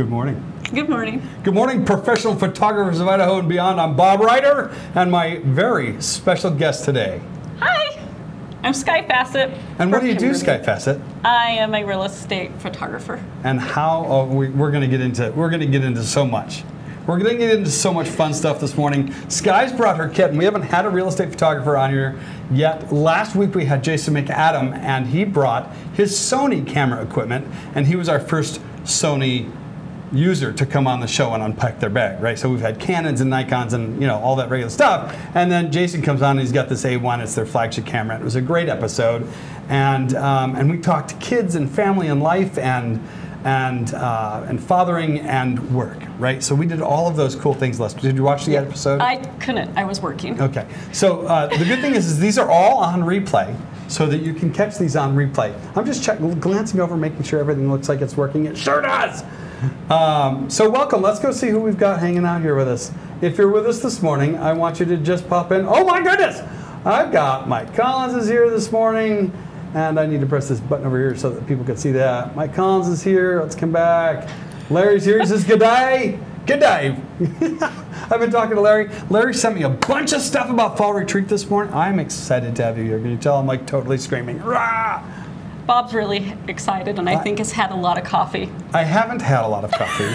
Good morning. Good morning. Good morning, professional photographers of Idaho and beyond. I'm Bob Rider, and my very special guest today. Hi, I'm Skye Fassett. And what do you do, Skye Fassett? I am a real estate photographer. And how oh, we, we're going to get into we're going to get into so much. We're going to get into so much fun stuff this morning. Skye's brought her kit, and we haven't had a real estate photographer on here yet. Last week we had Jason McAdam, and he brought his Sony camera equipment, and he was our first Sony user to come on the show and unpack their bag, right? So we've had Canons and Nikons and you know all that regular stuff, and then Jason comes on and he's got this A1. It's their flagship camera. It was a great episode, and um, and we talked to kids and family and life and and uh, and fathering and work, right? So we did all of those cool things last. Did you watch the episode? I couldn't. I was working. Okay. So uh, the good thing is, is these are all on replay, so that you can catch these on replay. I'm just check, glancing over, making sure everything looks like it's working. It sure does. Um, so welcome. Let's go see who we've got hanging out here with us. If you're with us this morning, I want you to just pop in. Oh my goodness! I've got Mike Collins is here this morning, and I need to press this button over here so that people can see that. Mike Collins is here. Let's come back. Larry's here. He says good day. Good day. I've been talking to Larry. Larry sent me a bunch of stuff about fall retreat this morning. I'm excited to have you here. Can you tell I'm like totally screaming? Rah! Bob's really excited, and I think has had a lot of coffee. I haven't had a lot of coffee.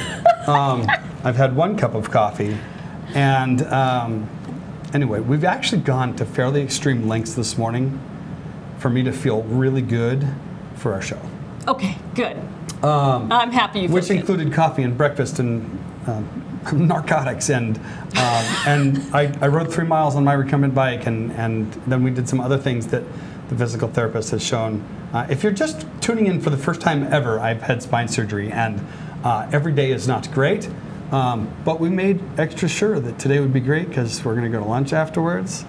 um, I've had one cup of coffee. And um, anyway, we've actually gone to fairly extreme lengths this morning for me to feel really good for our show, Okay, good. I'm happy you Um, which good. included coffee and breakfast and um, narcotics. And, um, and I, I rode three miles on my recumbent bike, and, and then we did some other things that the physical therapist has shown. Uh, if you're just tuning in for the first time ever, I've had spine surgery, and uh, every day is not great. Um, but we made extra sure that today would be great because we're going to go to lunch afterwards.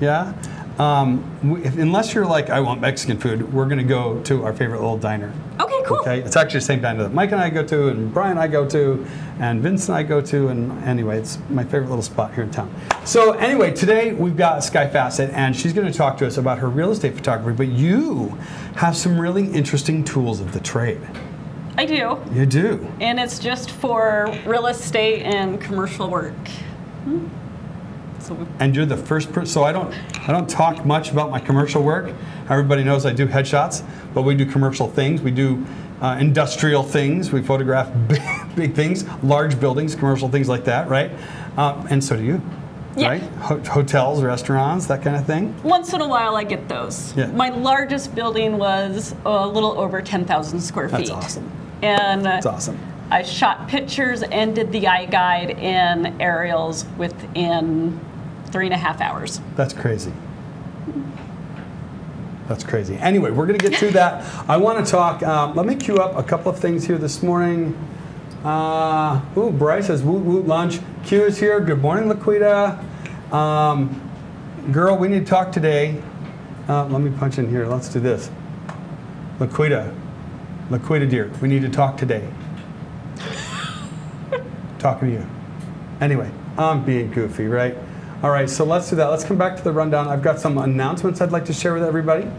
Yeah. Um, if, unless you're like, I want Mexican food, we're going to go to our favorite little diner. Okay, cool. Okay, it's actually the same diner that Mike and I go to, and Brian and I go to, and Vince and I go to, and anyway, it's my favorite little spot here in town. So anyway, today we've got Skye Fassett, and she's going to talk to us about her real estate photography. But you have some really interesting tools of the trade. I do, You do. and it's just for real estate and commercial work. Hmm. And you're the first person. So I don't, I don't talk much about my commercial work. Everybody knows I do headshots, but we do commercial things. We do uh, industrial things. We photograph big, big things, large buildings, commercial things like that, right? Um, and so do you, Yeah. right? Ho- hotels, restaurants, that kind of thing. once in a while, I get those. Yeah. My largest building was a little over 10,000 square feet. That's awesome. And uh, That's awesome. I shot pictures and did the iGuide in aerials within three and a half hours. That's crazy. That's crazy. Anyway, we're going to get to that. I want to talk. Um, let me cue up a couple of things here this morning. Uh, ooh, Bryce says woot woot lunch. Q is here. Good morning, Laquita. Um, girl, we need to talk today. Uh, let me punch in here. Let's do this. Laquita, Laquita dear, we need to talk today. Talking to you. Anyway, I'm being goofy, right? All right, so let's do that. Let's come back to the rundown. I've got some announcements I'd like to share with everybody.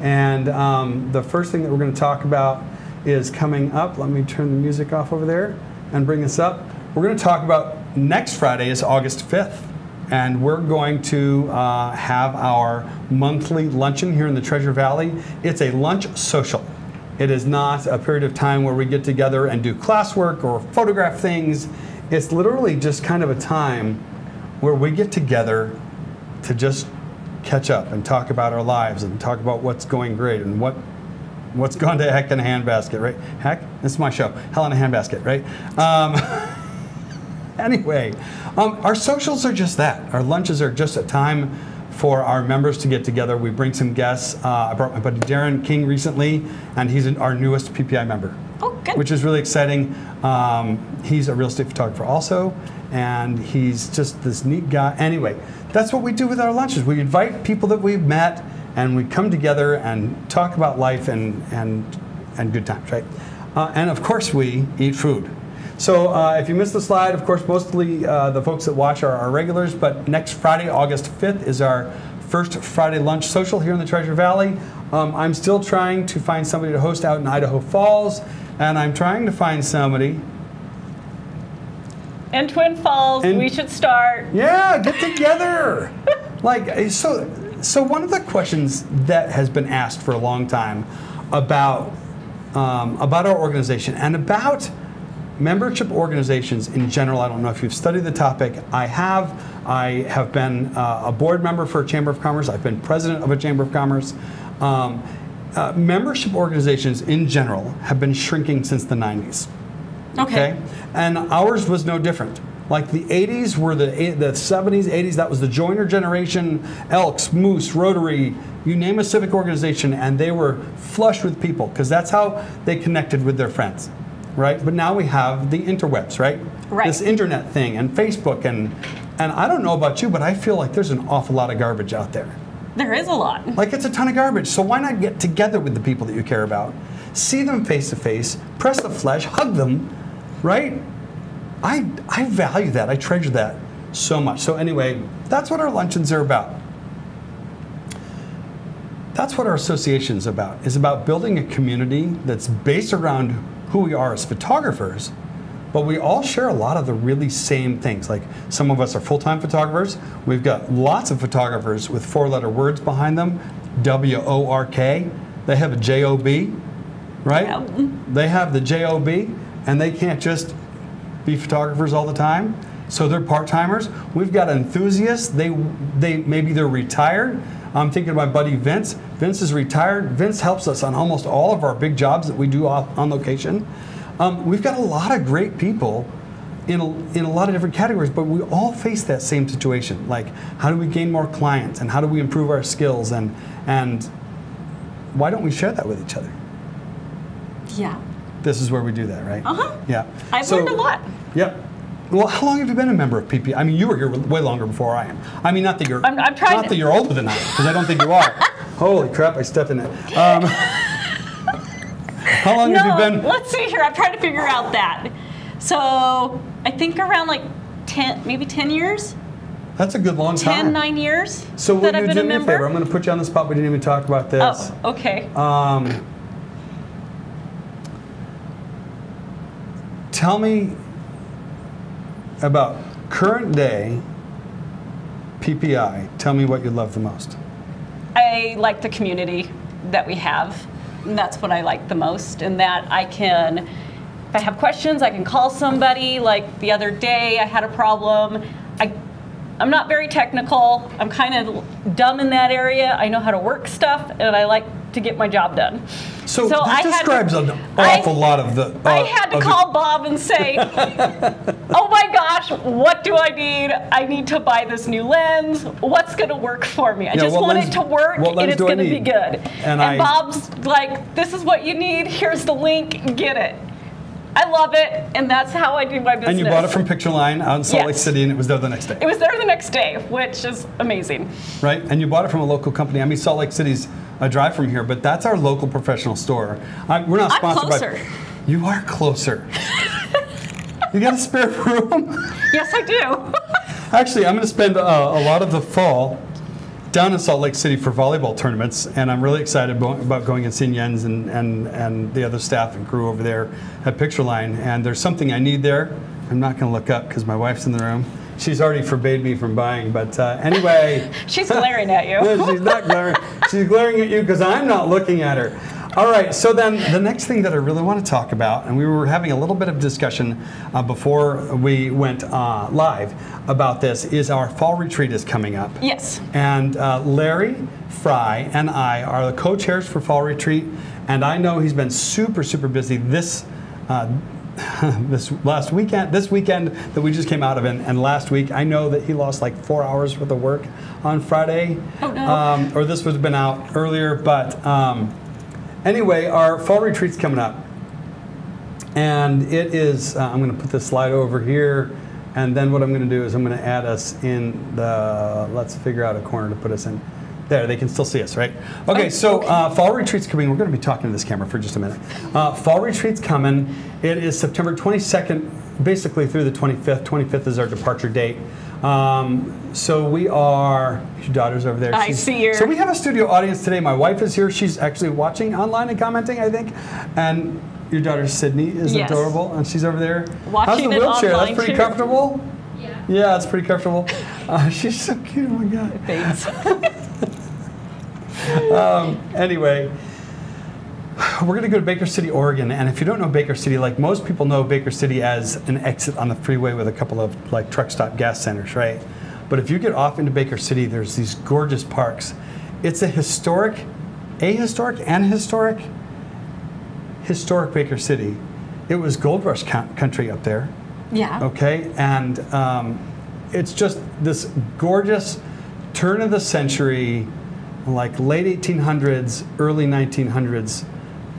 And um, the first thing that we're going to talk about is coming up. Let me turn the music off over there and bring this up. We're going to talk about next Friday is August 5th. And we're going to uh, have our monthly luncheon here in the Treasure Valley. It's a lunch social. It is not a period of time where we get together and do classwork or photograph things. It's literally just kind of a time where we get together to just catch up and talk about our lives and talk about what's going great and what what's gone to heck in a handbasket, right? Heck, this is my show, Hell in a Handbasket, right? Um, anyway, um, our socials are just that. Our lunches are just a time for our members to get together. We bring some guests. Uh, I brought my buddy Darren King recently, and he's an, our newest PPI member. Oh, good. Which is really exciting. Um, he's a real estate photographer also, and he's just this neat guy. Anyway, that's what we do with our lunches. We invite people that we've met, and we come together and talk about life and and and good times, right? Uh, and of course, we eat food. So uh, if you missed the slide, of course, mostly uh, the folks that watch are our regulars, but next Friday, August 5th, is our first Friday lunch social here in the Treasure Valley. Um, I'm still trying to find somebody to host out in Idaho Falls, and I'm trying to find somebody in Twin Falls. And- we should start. Yeah, get together. like so so one of the questions that has been asked for a long time about um, about our organization and about membership organizations in general. I don't know if you've studied the topic. I have. I have been uh, a board member for a Chamber of Commerce. I've been president of a Chamber of Commerce. Um, uh, membership organizations in general have been shrinking since the 90s Okay. and ours was no different. Like the 80s were the eh, the 70s, 80s. That was the Joiner generation, Elks, Moose, Rotary, you name a civic organization, and they were flush with people because that's how they connected with their friends, right? But now we have the interwebs, right? Right. This internet thing and Facebook and and I don't know about you, but I feel like there's an awful lot of garbage out there. There is a lot. Like it's a ton of garbage. So why not get together with the people that you care about? See them face to face, press the flesh, hug them, right? I I value that. I treasure that so much. So anyway, that's what our luncheons are about. That's what our association is about. Is about building a community that's based around who we are as photographers, but we all share a lot of the really same things. Like some of us are full-time photographers. We've got lots of photographers with four-letter words behind them, W O R K. They have a J O B, right? They have the J O B, and they can't just be photographers all the time. So they're part-timers. We've got enthusiasts. They they maybe they're retired. I'm thinking of my buddy Vince. Vince is retired. Vince helps us on almost all of our big jobs that we do off, on location. Um, we've got a lot of great people in a, in a lot of different categories, but we all face that same situation. Like, how do we gain more clients, and how do we improve our skills, and and why don't we share that with each other? Yeah. This is where we do that, right? Uh-huh. Yeah. I've So- learned a lot. Yep. Well, how long have you been a member of PP? I mean, you were here way longer before I am. I mean, not that you're I'm- I'm trying not to- that you're older than I am, because I don't think you are. Holy crap! I stepped in it. Um, how long have you been? let's see here. I'm trying to figure out that. So I think around like 10, maybe 10 years, That's a good long 10, time. 9 years so will you do a me a member. favor? I'm going to put you on the spot. We didn't even talk about this. oh, okay. Um, tell me about current day PPI. Tell me what you love the most. I like the community that we have. And that's what I like the most. And that I can, if I have questions, I can call somebody. Like the other day, I had a problem. I, I'm not very technical. I'm kind of dumb in that area. I know how to work stuff, and I like to get my job done. So, So that I had to- describes an I- awful lot of the. I uh, had to call Bob and say, "Oh my gosh, what do I need? I need to buy this new lens. What's going to work for me? I Yeah, just want lens- it to work, and it's going to be good." And And, I- Bob's like, "This is what you need. Here's the link. Get it." I love it, and that's how I do my business. And you bought it from Pictureline out in Salt Lake City, and it was there the next day, It was there the next day, which is amazing. right? And you bought it from a local company. I mean, Salt Lake City's a drive from here, but that's our local professional store. I, we're not sponsored I'm closer. by. You are closer. you got a spare room? Yes, I do. Actually, I'm going to spend uh, a lot of the fall down in Salt Lake City for volleyball tournaments, and I'm really excited about going and seeing Jens and, and, and the other staff and crew over there at Pictureline. And there's something I need there. I'm not going to look up because my wife's in the room. She's already forbade me from buying, but uh, anyway. She's glaring at you. No, she's not glaring. She's glaring at you because I'm not looking at her. All right. So then, the next thing that I really want to talk about, and we were having a little bit of discussion uh, before we went uh, live about this, is our fall retreat is coming up. Yes. And uh, Larry Fry and I are the co-chairs for Fall Retreat, and I know he's been super, super busy this. Uh, this last weekend, this weekend that we just came out of, and, and last week, I know that he lost like four hours worth of work on Friday. Oh, no. Um, or this would have been out earlier, but um, anyway, our fall retreat's coming up, and it is. Uh, I'm going to put this slide over here, and then what I'm going to do is I'm going to add us in the. Let's figure out a corner to put us in. There, they can still see us, right? Okay, Oh, so okay. Uh, fall retreat's coming. We're going to be talking to this camera for just a minute. Uh, fall retreat's coming. It is September 22nd, basically through the 25th. 25th is our departure date. Um, so we are. Your daughter's over there. I see her. So we have a studio audience today. My wife is here. She's actually watching online and commenting, I think. And Your daughter Sydney is Yes. adorable, and she's over there. Watching How's the it wheelchair? That's online, pretty too. comfortable. Yeah. Yeah, it's pretty comfortable. Uh, she's so cute. Oh my god. Babes. Um, anyway, we're going to go to Baker City, Oregon. And if you don't know Baker City, like most people know Baker City as an exit on the freeway with a couple of like truck stop gas centers, right? But if you get off into Baker City, there's these gorgeous parks. It's a historic, ahistoric and historic, historic Baker City. It was gold rush country up there yeah. okay and um, it's just this gorgeous turn of the century like late 1800s early 1900s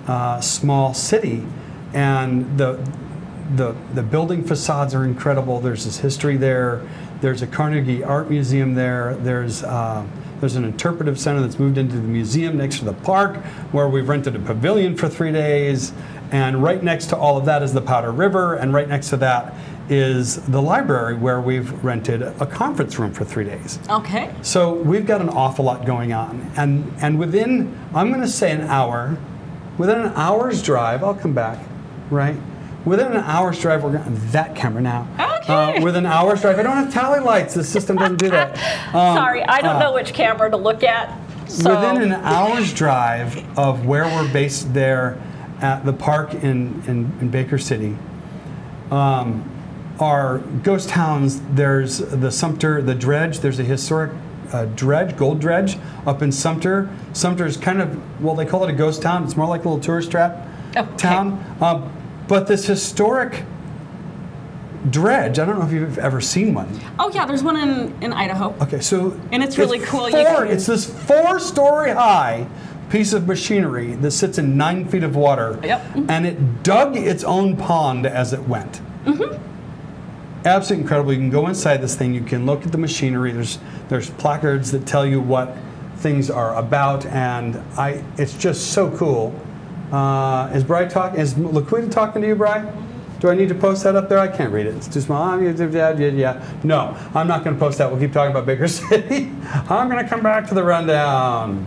uh, small city and the, the the building facades are incredible. There's this history there. There's a carnegie art museum there. There's uh, there's an interpretive center that's moved into the museum next to the park where we've rented a pavilion for three days. And right next to all of that is the powder river and right next to that is the library where we've rented a conference room for three days. Okay. so we've got an awful lot going on, and and within I'm going to say an hour, within an hour's drive, I'll come back, right? Within an hour's drive, we're going that camera now. Okay. Uh, with an hour's drive, I don't have tally lights. The system doesn't do that. Um, Sorry, I don't uh, know which camera to look at. So. Within an hour's drive of where we're based there at the park in, in, in Baker City, um, are ghost towns. There's the Sumpter, the Dredge. There's a historic uh, dredge, gold dredge, up in Sumpter. Sumpter is kind of, well, they call it a ghost town. It's more like a little tourist trap Okay. town. Um, but this historic dredge, I don't know if you've ever seen one. oh yeah, there's one in, in Idaho. Okay, so And it's really cool, you Four, can- it's this four-story high piece of machinery that sits in nine feet of water. Yep. And it dug its own pond as it went. Mm-hmm. Absolutely incredible. You can go inside this thing. You can look at the machinery. There's there's placards that tell you what things are about, and I it's just so cool. Uh, is Bry talking? Is Laquita talking to you, Bry? Do I need to post that up there? I can't read it. It's too small. Ah, Yeah, yeah, yeah. No, I'm not going to post that. We'll keep talking about Baker City. I'm going to come back to the rundown.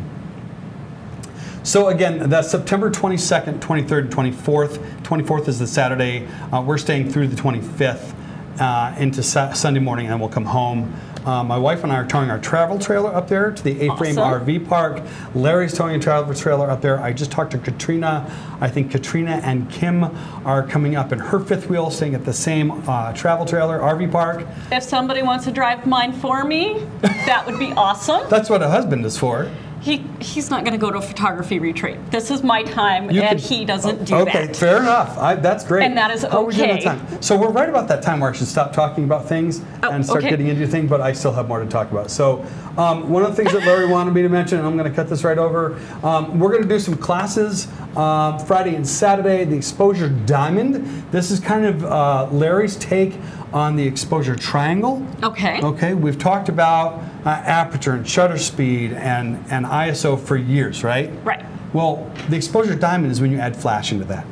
So again, that's September 22nd, 23rd, and 24th. 24th is the Saturday. Uh, we're staying through the 25th uh, into Sunday morning, and we'll come home. Uh, my wife and I are towing our travel trailer up there to the A-frame Awesome. RV park. Larry's towing a travel trailer up there. I just talked to Katrina. I think Katrina and Kim are coming up in her fifth wheel, staying at the same uh, travel trailer RV park. If somebody wants to drive mine for me, that would be awesome. That's what a husband is for. He he's not going to go to a photography retreat. This is my time, You and can- he doesn't do okay, that. fair enough. I, that's great. And that is How we okay. time? So we're right about that time where I should stop talking about things Oh, and start okay. getting into things, but I still have more to talk about. So um, one of the things that Larry wanted me to mention, and I'm going to cut this right over, um, we're going to do some classes um, Friday and Saturday. The Exposure Diamond. This is kind of uh, Larry's take on the exposure triangle. Okay. Okay, we've talked about uh, aperture and shutter speed and, and ISO for years, right? Right. Well, the exposure diamond is when you add flash into that.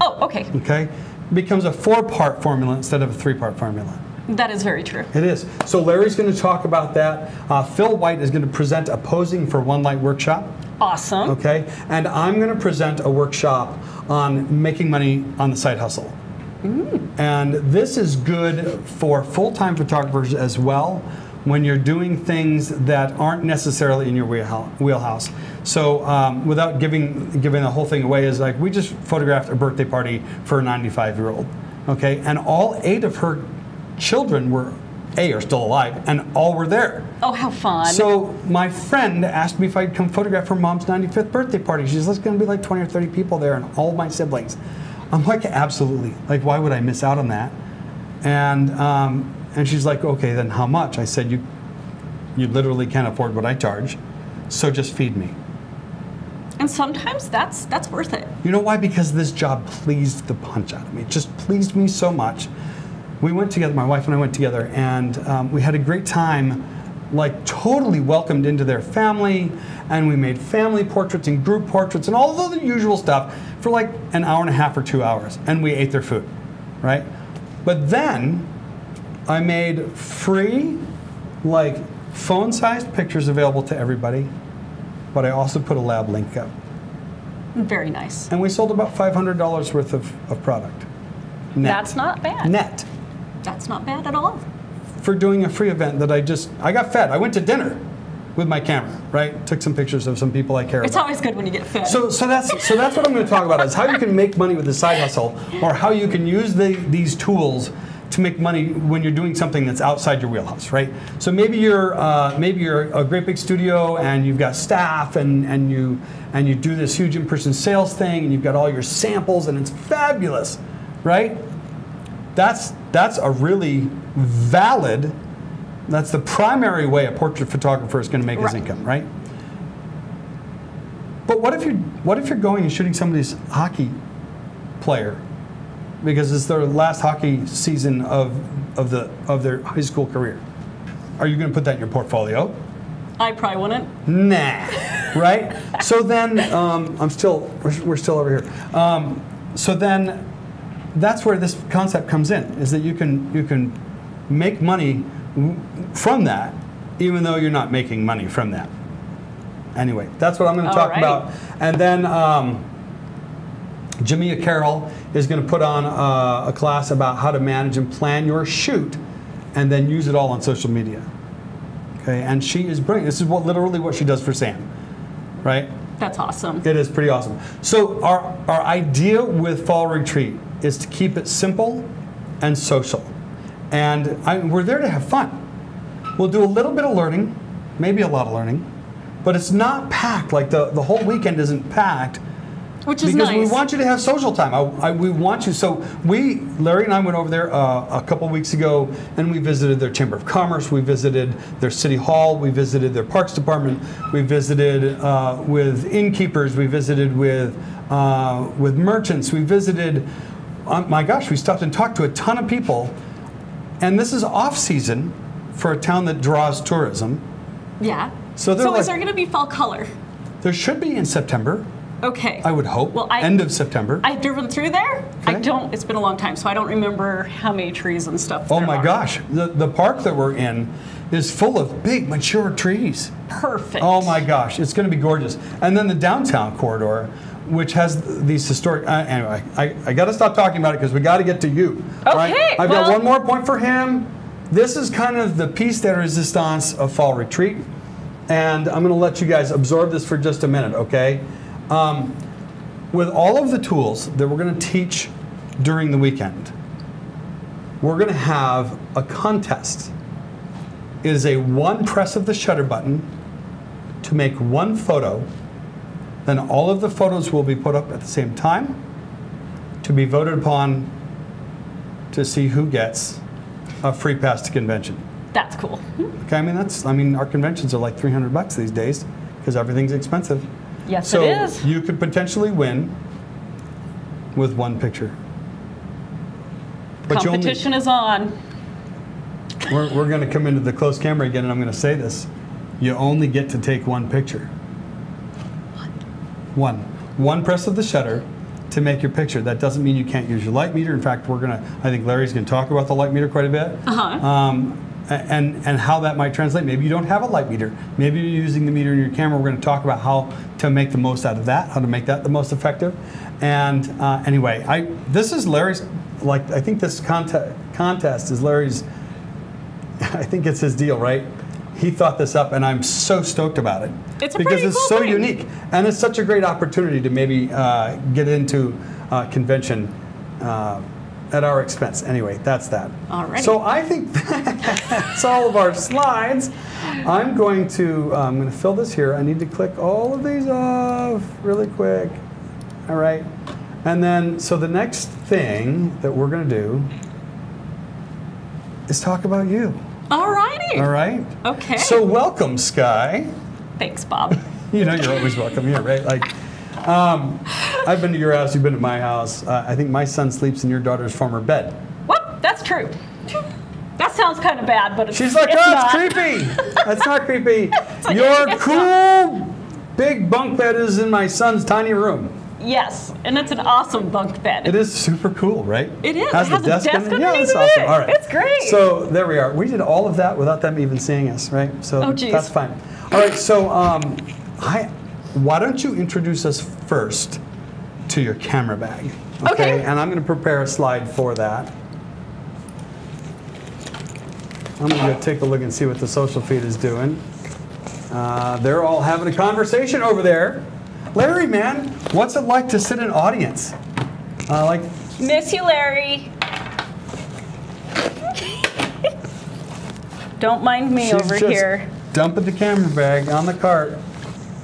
Oh, okay. Okay, it becomes a four-part formula instead of a three-part formula. That is very true. It is. So Larry's going to talk about that. Uh, Phil White is going to present a posing for one light workshop. Awesome. Okay, and I'm going to present a workshop on making money on the side hustle. And this is good for full-time photographers as well when you're doing things that aren't necessarily in your wheelhouse. So um, without giving giving the whole thing away is like we just photographed a birthday party for a 95 year old. Okay, and all eight of her children were a are still alive, and all were there. Oh, how fun. So my friend asked me if I'd come photograph her mom's 95th birthday party. She says, "There's going to be like 20 or 30 people there, and all my siblings." I'm like, "Absolutely! Like, why would I miss out on that?" And um, and she's like, "Okay, then how much?" I said, "You you literally can't afford what I charge, so just feed me." and sometimes that's that's worth it. You know why? Because this job pleased the punch out of me. It just pleased me so much. We went together, my wife and I went together, and um, we had a great time, like totally welcomed into their family, and we made family portraits and group portraits and all of the usual stuff for like an hour and a half or two hours, and we ate their food, right? But then I made free, like phone sized pictures available to everybody, but I also put a lab link up. Very nice. and we sold about $500 worth of, of product. Net. That's not bad. net That's not bad at all. For doing a free event that I just I got fed. I went to dinner with my camera, right? Took some pictures of some people I care It's about. It's always good when you get fed. So, so that's so that's what I'm going to talk about is how you can make money with a side hustle, or how you can use the, these tools to make money when you're doing something that's outside your wheelhouse, right? So maybe you're uh, maybe you're a great big studio and you've got staff and and you and you do this huge in-person sales thing and you've got all your samples and it's fabulous, right? That's that's a really valid. That's the primary way a portrait photographer is going to make his income, right? But what if you're what if you're going and shooting somebody's hockey player because it's their last hockey season of of the of their high school career? Are you going to put that in your portfolio? I probably wouldn't. Nah, right? So then um, I'm still we're, we're still over here. Um, so then that's where this concept comes in is that you can you can make money from that even though you're not making money from that. Anyway, that's what I'm going to talk right. about. And then um, Jamia Carroll is going to put on uh, a class about how to manage and plan your shoot and then use it all on social media. Okay, and she is brilliant. This is what literally what she does for Sam, right? That's awesome. It is pretty awesome. So our our idea with Fall Retreat is to keep it simple and social, and I, we're there to have fun. We'll do a little bit of learning, maybe a lot of learning, but it's not packed. Like the the whole weekend isn't packed Which is because nice. we want you to have social time. I, I, we want you. So we, Larry and I, went over there uh, a couple weeks ago, and we visited their chamber of commerce. We visited their city hall. We visited their parks department. We visited uh, with innkeepers. We visited with uh, with merchants. We visited. Uh, my gosh, we stopped and talked to a ton of people. And this is off season for a town that draws tourism. yeah. So so like- is there going to be fall color? There should be in September. Okay. I would hope. Well, I, End of September. I've driven through there. I don't. It's been a long time, so I don't remember how many trees and stuff. Oh my are. gosh, the, the park that we're in is full of big, mature trees. Perfect. Oh my gosh, it's going to be gorgeous. And then the downtown corridor, which has these historic. Uh, anyway, I, I got to stop talking about it because we got to get to you. Okay, I've got one more point for him. This is kind of the piece de resistance of Fall Retreat. And I'm going to let you guys absorb this for just a minute, okay? Um, with all of the tools that we're going to teach during the weekend, we're going to have a contest. It is a one press of the shutter button to make one photo. Then all of the photos will be put up at the same time to be voted upon to see who gets a free pass to convention. That's cool. Okay, I mean that's I mean our conventions are like 300 bucks these days because everything's expensive. Yes, so it is. you could potentially win with one picture. But you only- Competition is on. we're, we're going to come into the close camera again, and I'm going to say this. You only get to take one picture. One. One press of the shutter to make your picture. That doesn't mean you can't use your light meter. In fact, we're going to, I think Larry's going to talk about the light meter quite a bit. Uh-huh. Um, and, and how that might translate. Maybe you don't have a light meter. Maybe you're using the meter in your camera. We're going to talk about how to make the most out of that, how to make that the most effective. And uh, anyway, I this is Larry's, like, I think this contest, contest is Larry's I think it's his deal, right? He thought this up, and I'm so stoked about it It's a because it's cool so thing. unique, and it's such a great opportunity to maybe uh, get into uh, convention uh, at our expense. Anyway, that's that. Alrighty. So I think that's all of our slides. I'm going to uh, I'm going to fill this here. I need to click all of these off really quick. All right, and then so the next thing that we're going to do is talk about you. Alrighty. All right. Okay. So welcome, Skye. Thanks, Bob. You know you're always welcome here, right? Like, um, I've been to your house. You've been to my house. Uh, I think my son sleeps in your daughter's former bed. what? That's true. That sounds kind of bad, but it's, She's like, oh, not. it's creepy. That's not creepy. like, Your cool big bunk bed is in my son's tiny room. Yes, and it's an awesome bunk bed. It is super cool, right? It is. Has It has a desk, desk in it. Yeah, that's awesome. it. All right. It's great. So there we are. We did all of that without them even seeing us, right? So Oh, geez. that's fine. All right. So um, I, why don't you introduce us first to your camera bag? Okay. And I'm going to prepare a slide for that. I'm going to go take a look and see what the social feed is doing. Uh, they're all having a conversation over there. Larry, man, what's it like to sit in audience? Uh, like, Miss you, Larry. Don't mind me she's over here. dumping the camera bag on the cart.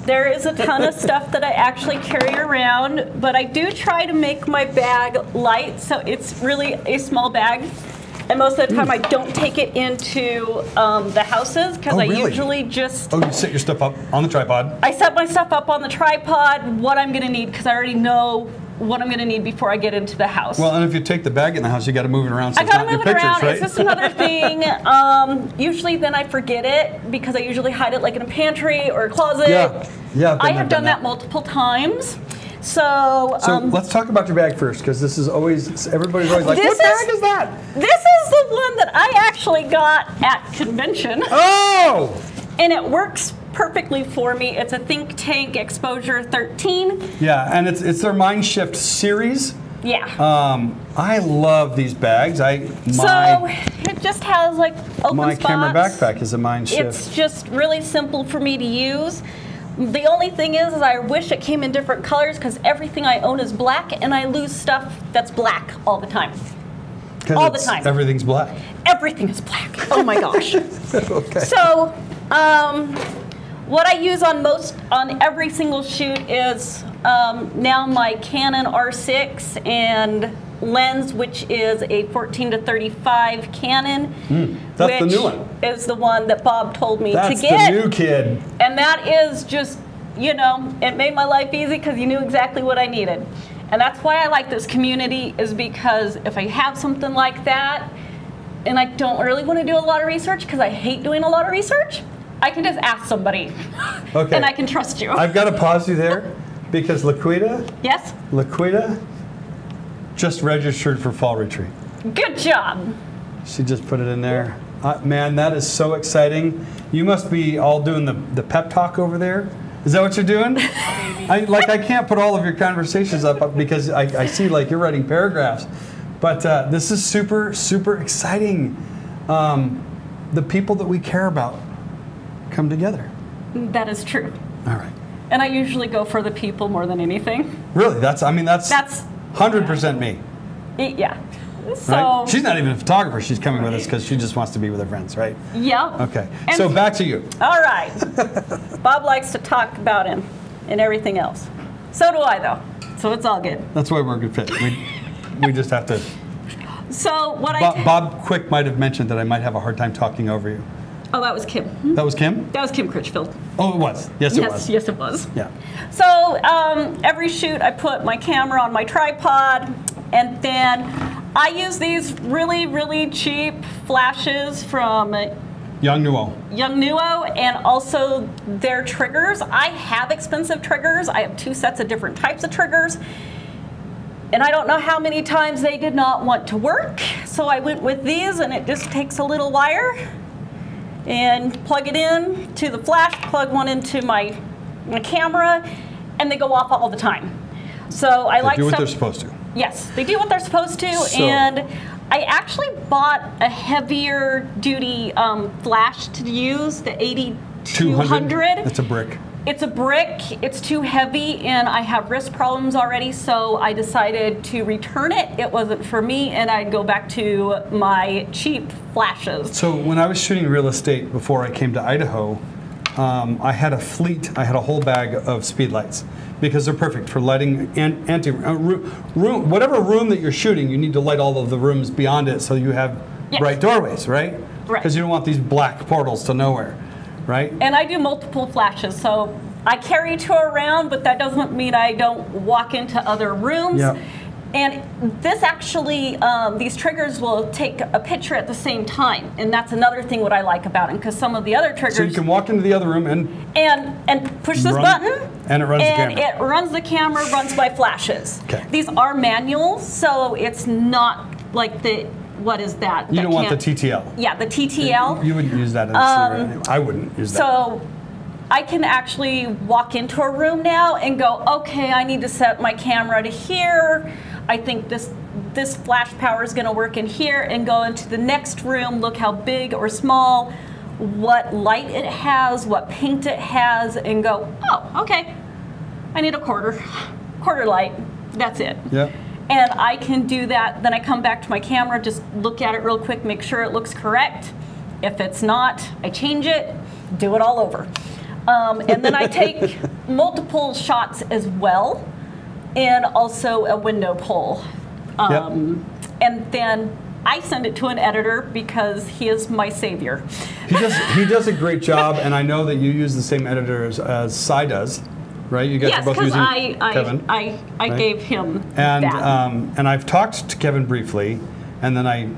There is a ton of stuff that I actually carry around, but I do try to make my bag light, so it's really a small bag. And most of the time, I don't take it into um, the houses because Oh, I really? usually just Oh, you set your stuff up on the tripod. I set my stuff up on the tripod, what I'm gonna need, because I already know what I'm gonna need before I get into the house. Well, and if you take the bag in the house, you got to move it around so I gotta not in move your it pictures, around. right? It's just another thing. Um, usually, then I forget it because I usually hide it like in a pantry or a closet. Yeah. Yeah, I have done done that. that multiple times. So, so um, let's talk about your bag first, because this is always everybody's always like, "What bag is- is that?" this is the one that I actually got at convention, Oh, and it works perfectly for me. It's a Think Tank Exposure 13. yeah, and it's it's their Mind Shift series. Yeah. Um, I love these bags. I so it just has like open my spots. camera backpack is a Mind Shift. It's just really simple for me to use. The only thing is, is I wish it came in different colors because everything I own is black, and I lose stuff that's black all the time. all the time. Everything's black. Everything is black. Oh my gosh. okay. so, um, what I use on most, on every single shoot is um, now my Canon R6 and lens, which is a 14 to 35 Canon. Hmm. that's the new one. Is the one that Bob told me That's to get. That's the new kid. And that is just, you know, it made my life easy because you knew exactly what I needed. And that's why I like this community, is because if I have something like that, and I don't really want to do a lot of research because I hate doing a lot of research, I can just ask somebody. Okay. And I can trust you. I've got to pause you there because Laquita, yes? Laquita, just registered for fall retreat. Good job. She just put it in there. Uh, man, that is so exciting. You must be all doing the, the pep talk over there. Is that what you're doing? I, like I can't put all of your conversations up, up because I, I see like you're writing paragraphs. But uh, this is super, super exciting. Um, the people that we care about come together. That is true. All right. And I usually go for the people more than anything. Really, that's, I mean, that's That's- 100% me. Yeah. So, Right? She's not even a photographer. She's coming with us because she just wants to be with her friends, right? yeah. Okay. And- so back to you. All right. Bob likes to talk about him and everything else. So do I, though. So it's all good. That's why we're a good fit. We, we just have to. So what I Bob, Bob Quick might have mentioned that I might have a hard time talking over you. Oh, that was Kim. That was Kim? That was Kim Critchfield. Oh, it was. Yes, it yes, was. yes, it was. Yeah. So um, every shoot, I put my camera on my tripod, and then I use these really, really cheap flashes from Yongnuo. Young Nuo and also their triggers. I have expensive triggers. I have two sets of different types of triggers. And I don't know how many times they did not want to work. So I went with these and it just takes a little wire and plug it in to the flash, plug one into my, my camera, and they go off all the time. So I They like do what they're supposed to. Yes, they do what they're supposed to, So- and I actually bought a heavier duty um, flash to use, the 8200. That's a brick. It's a brick, it's too heavy, and I have wrist problems already, so I decided to return it. It wasn't for me, and I'd go back to my cheap flashes. So when I was shooting real estate before I came to Idaho, um, I had a fleet. I had a whole bag of speed lights because they're perfect for lighting an- anti uh, room. Whatever room that you're shooting, you need to light all of the rooms beyond it so you have Yes. bright doorways, right? Right. Because you don't want these black portals to nowhere, right? And I do multiple flashes, so I carry two around, but that doesn't mean I don't walk into other rooms. Yep. And this actually, um, these triggers will take a picture at the same time, and that's another thing what I like about them, because some of the other triggers So you can walk into the other room and and and push this Run- button, and it runs the and camera. it runs the camera, runs my flashes. Okay. These are manuals, so it's not like the what is that? you that don't want the TTL. Yeah, the TTL. You wouldn't use that in a Um, anyway. I wouldn't use that. So I can actually walk into a room now and go, okay, I need to set my camera to here. I think this this flash power is going to work in here, and go into the next room. Look how big or small, what light it has, what paint it has, and go, oh, okay, I need a quarter, quarter light. That's it. Yeah. And I can do that. Then I come back to my camera, just look at it real quick, make sure it looks correct. If it's not, I change it, do it all over. Um, and then I take multiple shots as well, and also a window pull. Um, And then I send it to an editor because he is my savior. He does he does a great job, and I know that you use the same editor as, as Cy does, right? You guys yes, are both because using I I, Kevin. I, I right? gave him and that. um, and I've talked to Kevin briefly, and then I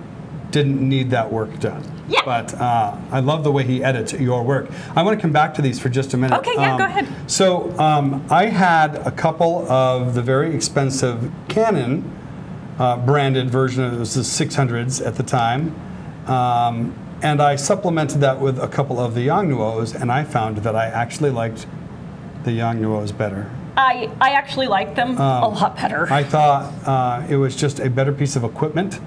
didn't need that work done. Yeah. But uh, I love the way he edits your work. I want to come back to these for just a minute. Okay, yeah, Um, go ahead. So um, I had a couple of the very expensive Canon uh, branded version of it was the 600s at the time. Um, and I supplemented that with a couple of the Yongnuos, and I found that I actually liked the Yongnuos better. I, I actually like them a lot better. Um, I thought uh, it was just a better piece of equipment,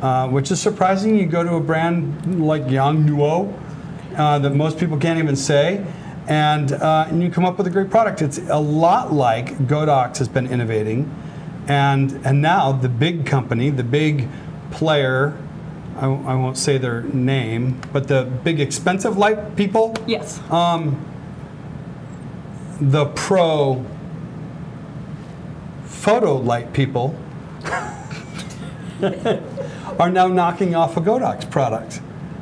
uh, which is surprising. You go to a brand like Yongnuo uh, that most people can't even say, and, uh, and you come up with a great product. It's a lot like Godox has been innovating, and and now the big company, the big player. I, I won't say their name, but the big expensive light people, yes. The pro photo light people are now knocking off a Godox product,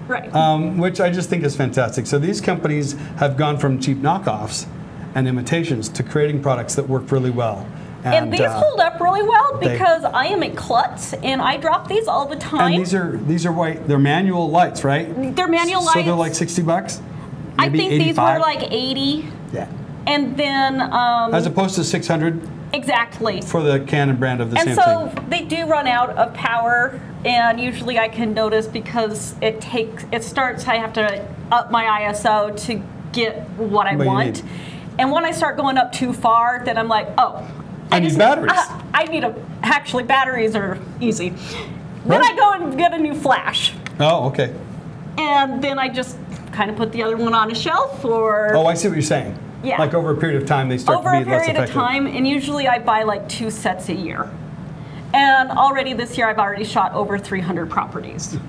right. um, which I just think is fantastic. So these companies have gone from cheap knockoffs and imitations to creating products that work really well. and these uh, hold up really well they- because I am a Klutz and I drop these all the time. and these are these are white. They're manual lights, right? They're manual lights. So they're like sixty bucks. I think these were like 80. yeah, And then, um, as opposed to six hundred exactly. for the Canon brand of the And same so thing. they do run out of power, and usually I can notice because it takes, it starts, I have to up my ISO to get what I want. And when I start going up too far, then I'm like, oh. I need batteries. I, I need a, actually, batteries are easy. Then. I go and get a new flash. Oh, okay. And then I just kind of put the other one on a shelf or Oh, I see what you're saying. Yeah. Like over a period of time, they start over to a be less period of time. And usually I buy like two sets a year. And already this year I've already shot over 300 properties.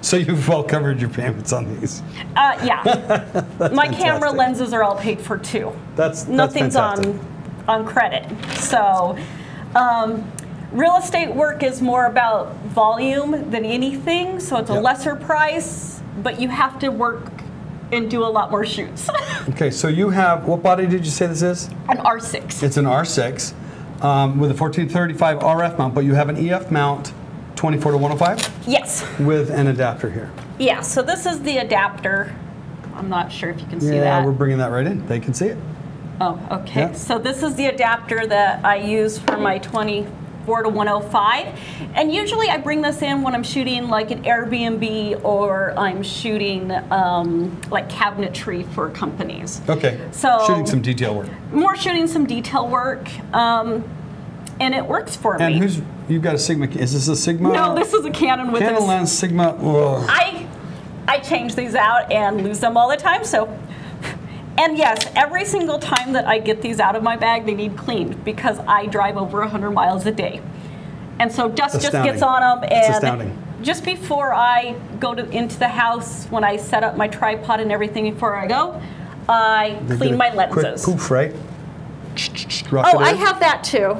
So you've well covered your payments on these. Uh, yeah. My camera lenses are all paid for too. That's that's Nothing's fantastic. on on credit. So um, real estate work is more about volume than anything. So it's a Yep. lesser price, but you have to work and do a lot more shoots. Okay, so you have what body did you say this is? An R6. It's an R6 um, with a 1435 RF mount, but you have an EF mount 24 to 105 Yes. with an adapter here. Yeah, so this is the adapter. I'm not sure if you can see yeah, that. Yeah, we're bringing that right in. They can see it. Oh, okay. Yeah. So this is the adapter that I use for my 24 to 105. And usually I bring this in when I'm shooting like an Airbnb or I'm shooting um, like cabinetry for companies. Okay. So- shooting some detail work. More shooting some detail work. Um, and it works for And me. And who's you've got a Sigma? Is this a Sigma? no, this is a Canon with Canon lens Sigma. Whoa. I I change these out and lose them all the time. So, and yes, every single time that I get these out of my bag, they need cleaned because I drive over 100 miles a day, and so dust just gets on them. And astounding. just before I go to into the house, when I set up my tripod and everything before I go, I They clean my a quick lenses. Poof, right? Oh, I have that too.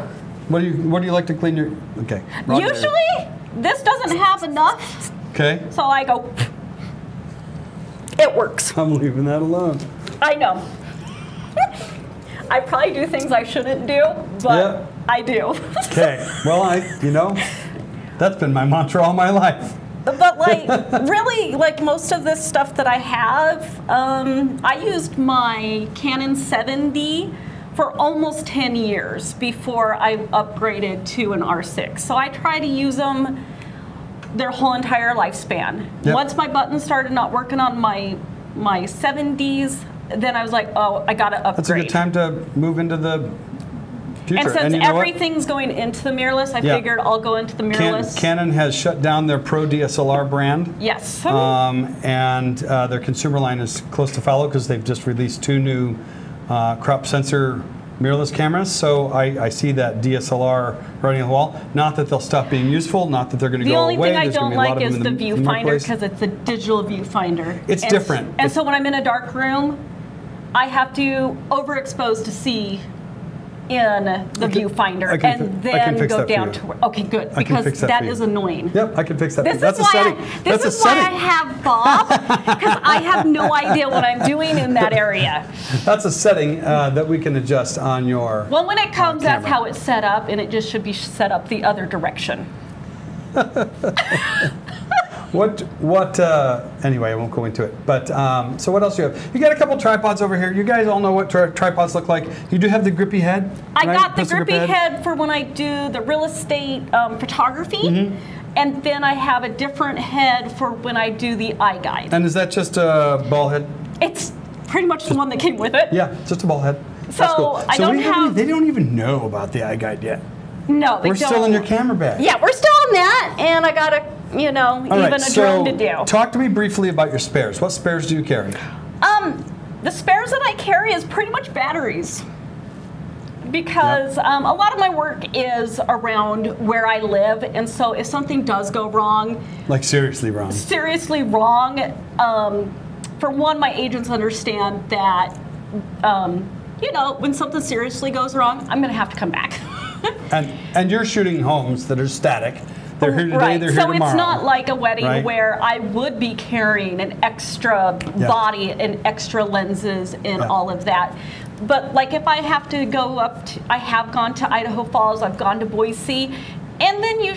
What do you What do you like to clean your? Okay. rock it in. Usually, this doesn't have enough, Okay. so I go. It works. I'm leaving that alone. I know. I probably do things I shouldn't do, but Yeah. I do. Okay. Well, I, you know, that's been my mantra all my life. but like, really, like most of this stuff that I have, um, I used my Canon 7D for almost 10 years before I upgraded to an R6. So I try to use them their whole entire lifespan. Yep. Once my buttons started not working on my my 7Ds, then I was like, oh, I gotta upgrade. That's a good time to move into the future. And since what? everything's going into the mirrorless, I Yeah. figured I'll go into the Can- mirrorless. Canon has shut down their Pro DSLR brand. yes. Um, and uh, their consumer line is close to follow because they've just released two new uh, crop sensor mirrorless cameras. So I, I see that DSLR running on the wall. Not that they'll stop being useful, not that they're going to the go only away. thing I There's gonna don't be a lot like is the the, viewfinder because it's a digital viewfinder. It's And- different. And It's- so when I'm in a dark room, I have to overexpose to see in the can- viewfinder and fi- then go down to where, okay good because that that is annoying. Yep, I can fix that. This That's is a why setting. I, this That's is a why I have Bob because I have no idea what I'm doing in that area. That's a setting uh, that we can adjust on your. Well, when it comes, that's how it's set up, and it just should be set up the other direction. What what? Uh, anyway, I won't go into it. But um, so what else do you have? You got a couple tripods over here. You guys all know what tri- tripods look like. You do have the grippy head. I right? got the Pistol grippy grip head for when I do the real estate um, photography, Mm-hmm. and then I have a different head for when I do the iGuide. And is that just a ball head? It's pretty much the one that came with it. Yeah, just a ball head. So, That's cool. I don't we haven't- They don't even know about the iGuide yet. No, they We're don't. still in your camera bag. Yeah, we're still in that, and I got a, you know, All even right, a so drone to do. talk to me briefly about your spares. What spares do you carry? Um, the spares that I carry is pretty much batteries. Because um, a lot of my work is around where I live, and so if something does go wrong, Like seriously, wrong, seriously wrong, um, for one, my agents understand that, um, you know, when something seriously goes wrong, I'm going to have to come back. And and you're shooting homes that are static. They're here today. right. They're here so tomorrow. So it's not like a wedding Right. where I would be carrying an extra Yeah. body and extra lenses and Yeah. all of that. But like if I have to go up to, I have gone to Idaho Falls, I've gone to Boise, and then you,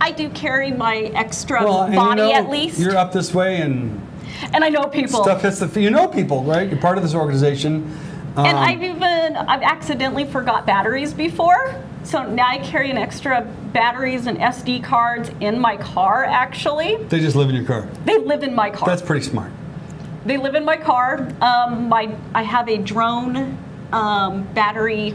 I do carry my extra well, body you know, at least, You're up this way and and I know people. stuff hits the. You know people, right? You're part of this organization. And Um, I've even I've accidentally forgot batteries before. So now I carry an extra batteries and SD cards in my car actually. They just live in your car. They live in my car. That's pretty smart. They live in my car. Um, my I have a drone um, battery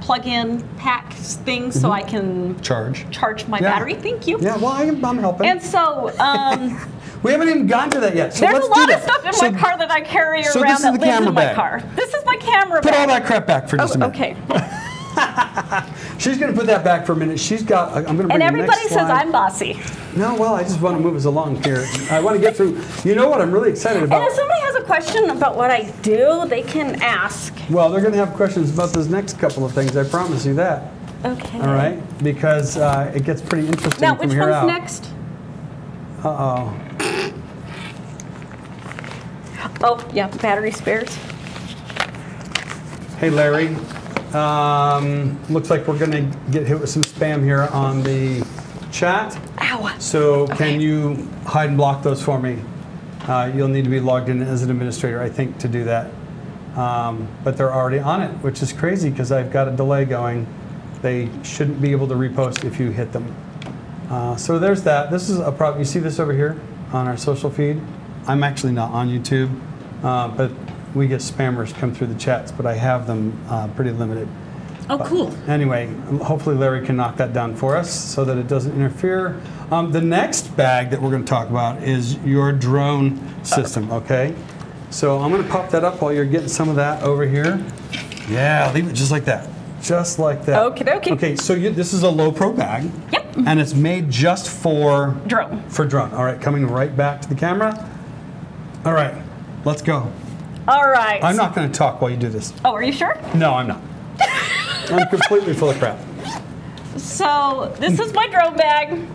plug-in pack thing, so I can Charge. charge my Mm-hmm. Yeah. battery. Thank you. Yeah. Well, I am, I'm helping. And so um, we haven't even gotten to that yet. So there's a lot of stuff in So my car that I carry so around that the lives camera in my bag. car. This is my camera Put bag. all that crap back for just a Oh, minute. okay. She's going to put that back for a minute. She's got. I'm going to bring And everybody says slide. I'm bossy. No, well, I just want to move us along here. I want to get through. You know what I'm really excited about. And if somebody has a question about what I do, they can ask. Well, they're going to have questions about those next couple of things. I promise you that. Okay. All right, because uh, it gets pretty interesting Now, which one's out. next? Uh oh. Oh, yeah, battery spares. Hey, Larry. Um, looks like we're going to get hit with some spam here on the chat. Ow. So can you hide and block those for me? Uh, you'll need to be logged in as an administrator, I think, to do that. Um, but they're already on it, which is crazy because I've got a delay going. They shouldn't be able to repost if you hit them. Uh, so there's that. This is a problem. You see this over here on our social feed? I'm actually not on YouTube, uh, but we get spammers come through the chats, but I have them uh, pretty limited. Oh, cool. Anyway, hopefully Larry can knock that down for us so that it doesn't interfere. Um, the next bag that we're going to talk about is your drone system, okay? So I'm going to pop that up while you're getting some of that over here. Yeah, leave it just like that. Just like that. Okey-dokey. Okay, so you, this is a low pro bag. Yep. And it's made just for Drone. for drone. All right, coming right back to the camera. All right, let's go. All right. I'm not going to talk while you do this. Oh, are you sure? No, I'm not. I'm completely full of crap. So, this is my drone bag.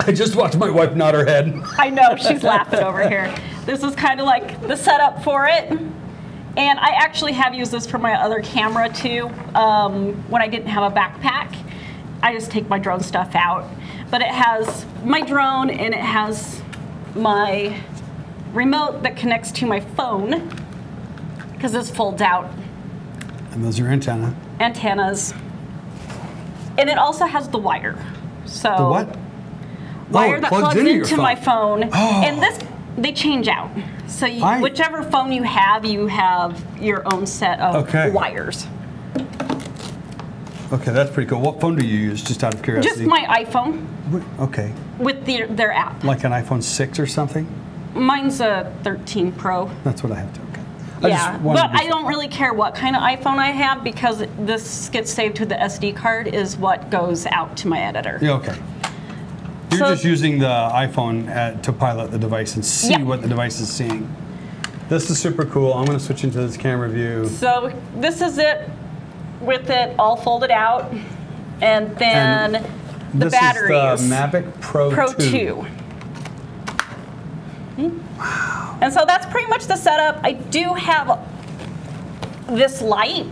I just watched my wife nod her head. I know, she's laughing over here. This is kind of like the setup for it. And I actually have used this for my other camera too. Um, when I didn't have a backpack, I just take my drone stuff out. But it has my drone and it has my remote that connects to my phone because this folds out And those are antenna. antennas. And it also has the wire. So The what? wire Oh, that plugs plugs into into, your my phone. phone. Oh. And this they change out. So you, I- whichever phone you have, you have your own set of Okay. wires. Okay, that's pretty cool. What phone do you use, just out of curiosity? Just my iPhone Okay, with their, their app. like an iPhone 6 or something? Mine's a 13 Pro. That's what I have to, okay. I Yeah, but I don't really care what kind of iPhone I have because this gets saved to the SD card is what goes out to my editor. Yeah, okay. You're So- just using the iPhone at, to pilot the device and see Yeah. what the device is seeing. This is super cool. I'm going to switch into this camera view. So this is it with it all folded out. And then the this batteries. is the Mavic Pro, Pro 2. 2. And so that's pretty much the setup. I do have this light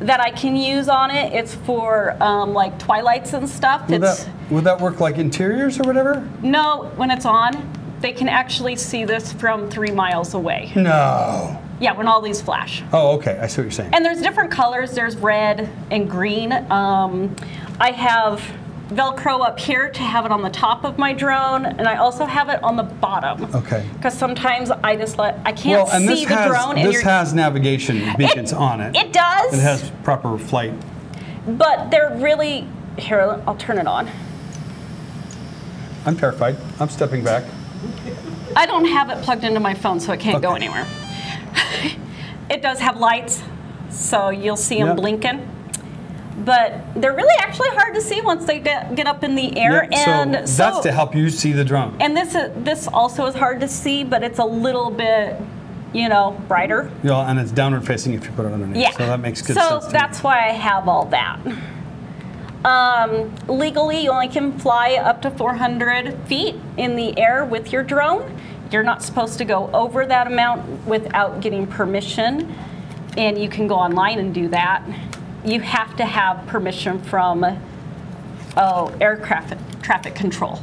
that I can use on it. It's for um, like twilights and stuff. Would it's that, would that work like interiors or whatever? no, when it's on, they can actually see this from three miles away. No. Yeah, when all these flash. Oh, okay. I see what you're saying. And there's different colors. There's red and green. Um, I have Velcro up here to have it on the top of my drone, and I also have it on the bottom. Okay. Because sometimes I just let I can't well, and see this the has drone, and this you're, has navigation beacons on it. it does. It has proper flight. but they're really here. I'll turn it on. I'm terrified. I'm stepping back. I don't have it plugged into my phone, so it can't go anywhere. it does have lights, so you'll see them Yep. blinking. But they're really actually hard to see once they get, get up in the air. Yep, and so that's to help you see the drone. And this is, this also is hard to see, but it's a little bit, you know, brighter. Know, and it's downward facing if you put it underneath. Yeah. So that makes good so sense. me. that's why I have all that. Um, legally, you only can fly up to 400 feet in the air with your drone. You're not supposed to go over that amount without getting permission, and you can go online and do that. You have to have permission from oh, aircraft traffic control.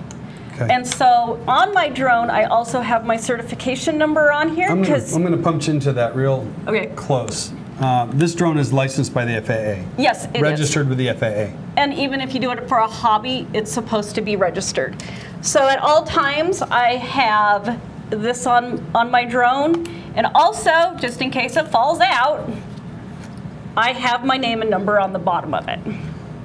Okay. And so on my drone, I also have my certification number on here I'm I'm gonna punch into that real Okay. close. Uh, this drone is licensed by the FAA. yes, it is. registered with the FAA. And even if you do it for a hobby, it's supposed to be registered. So at all times, I have this on, on my drone. And also, just in case it falls out, I have my name and number on the bottom of it.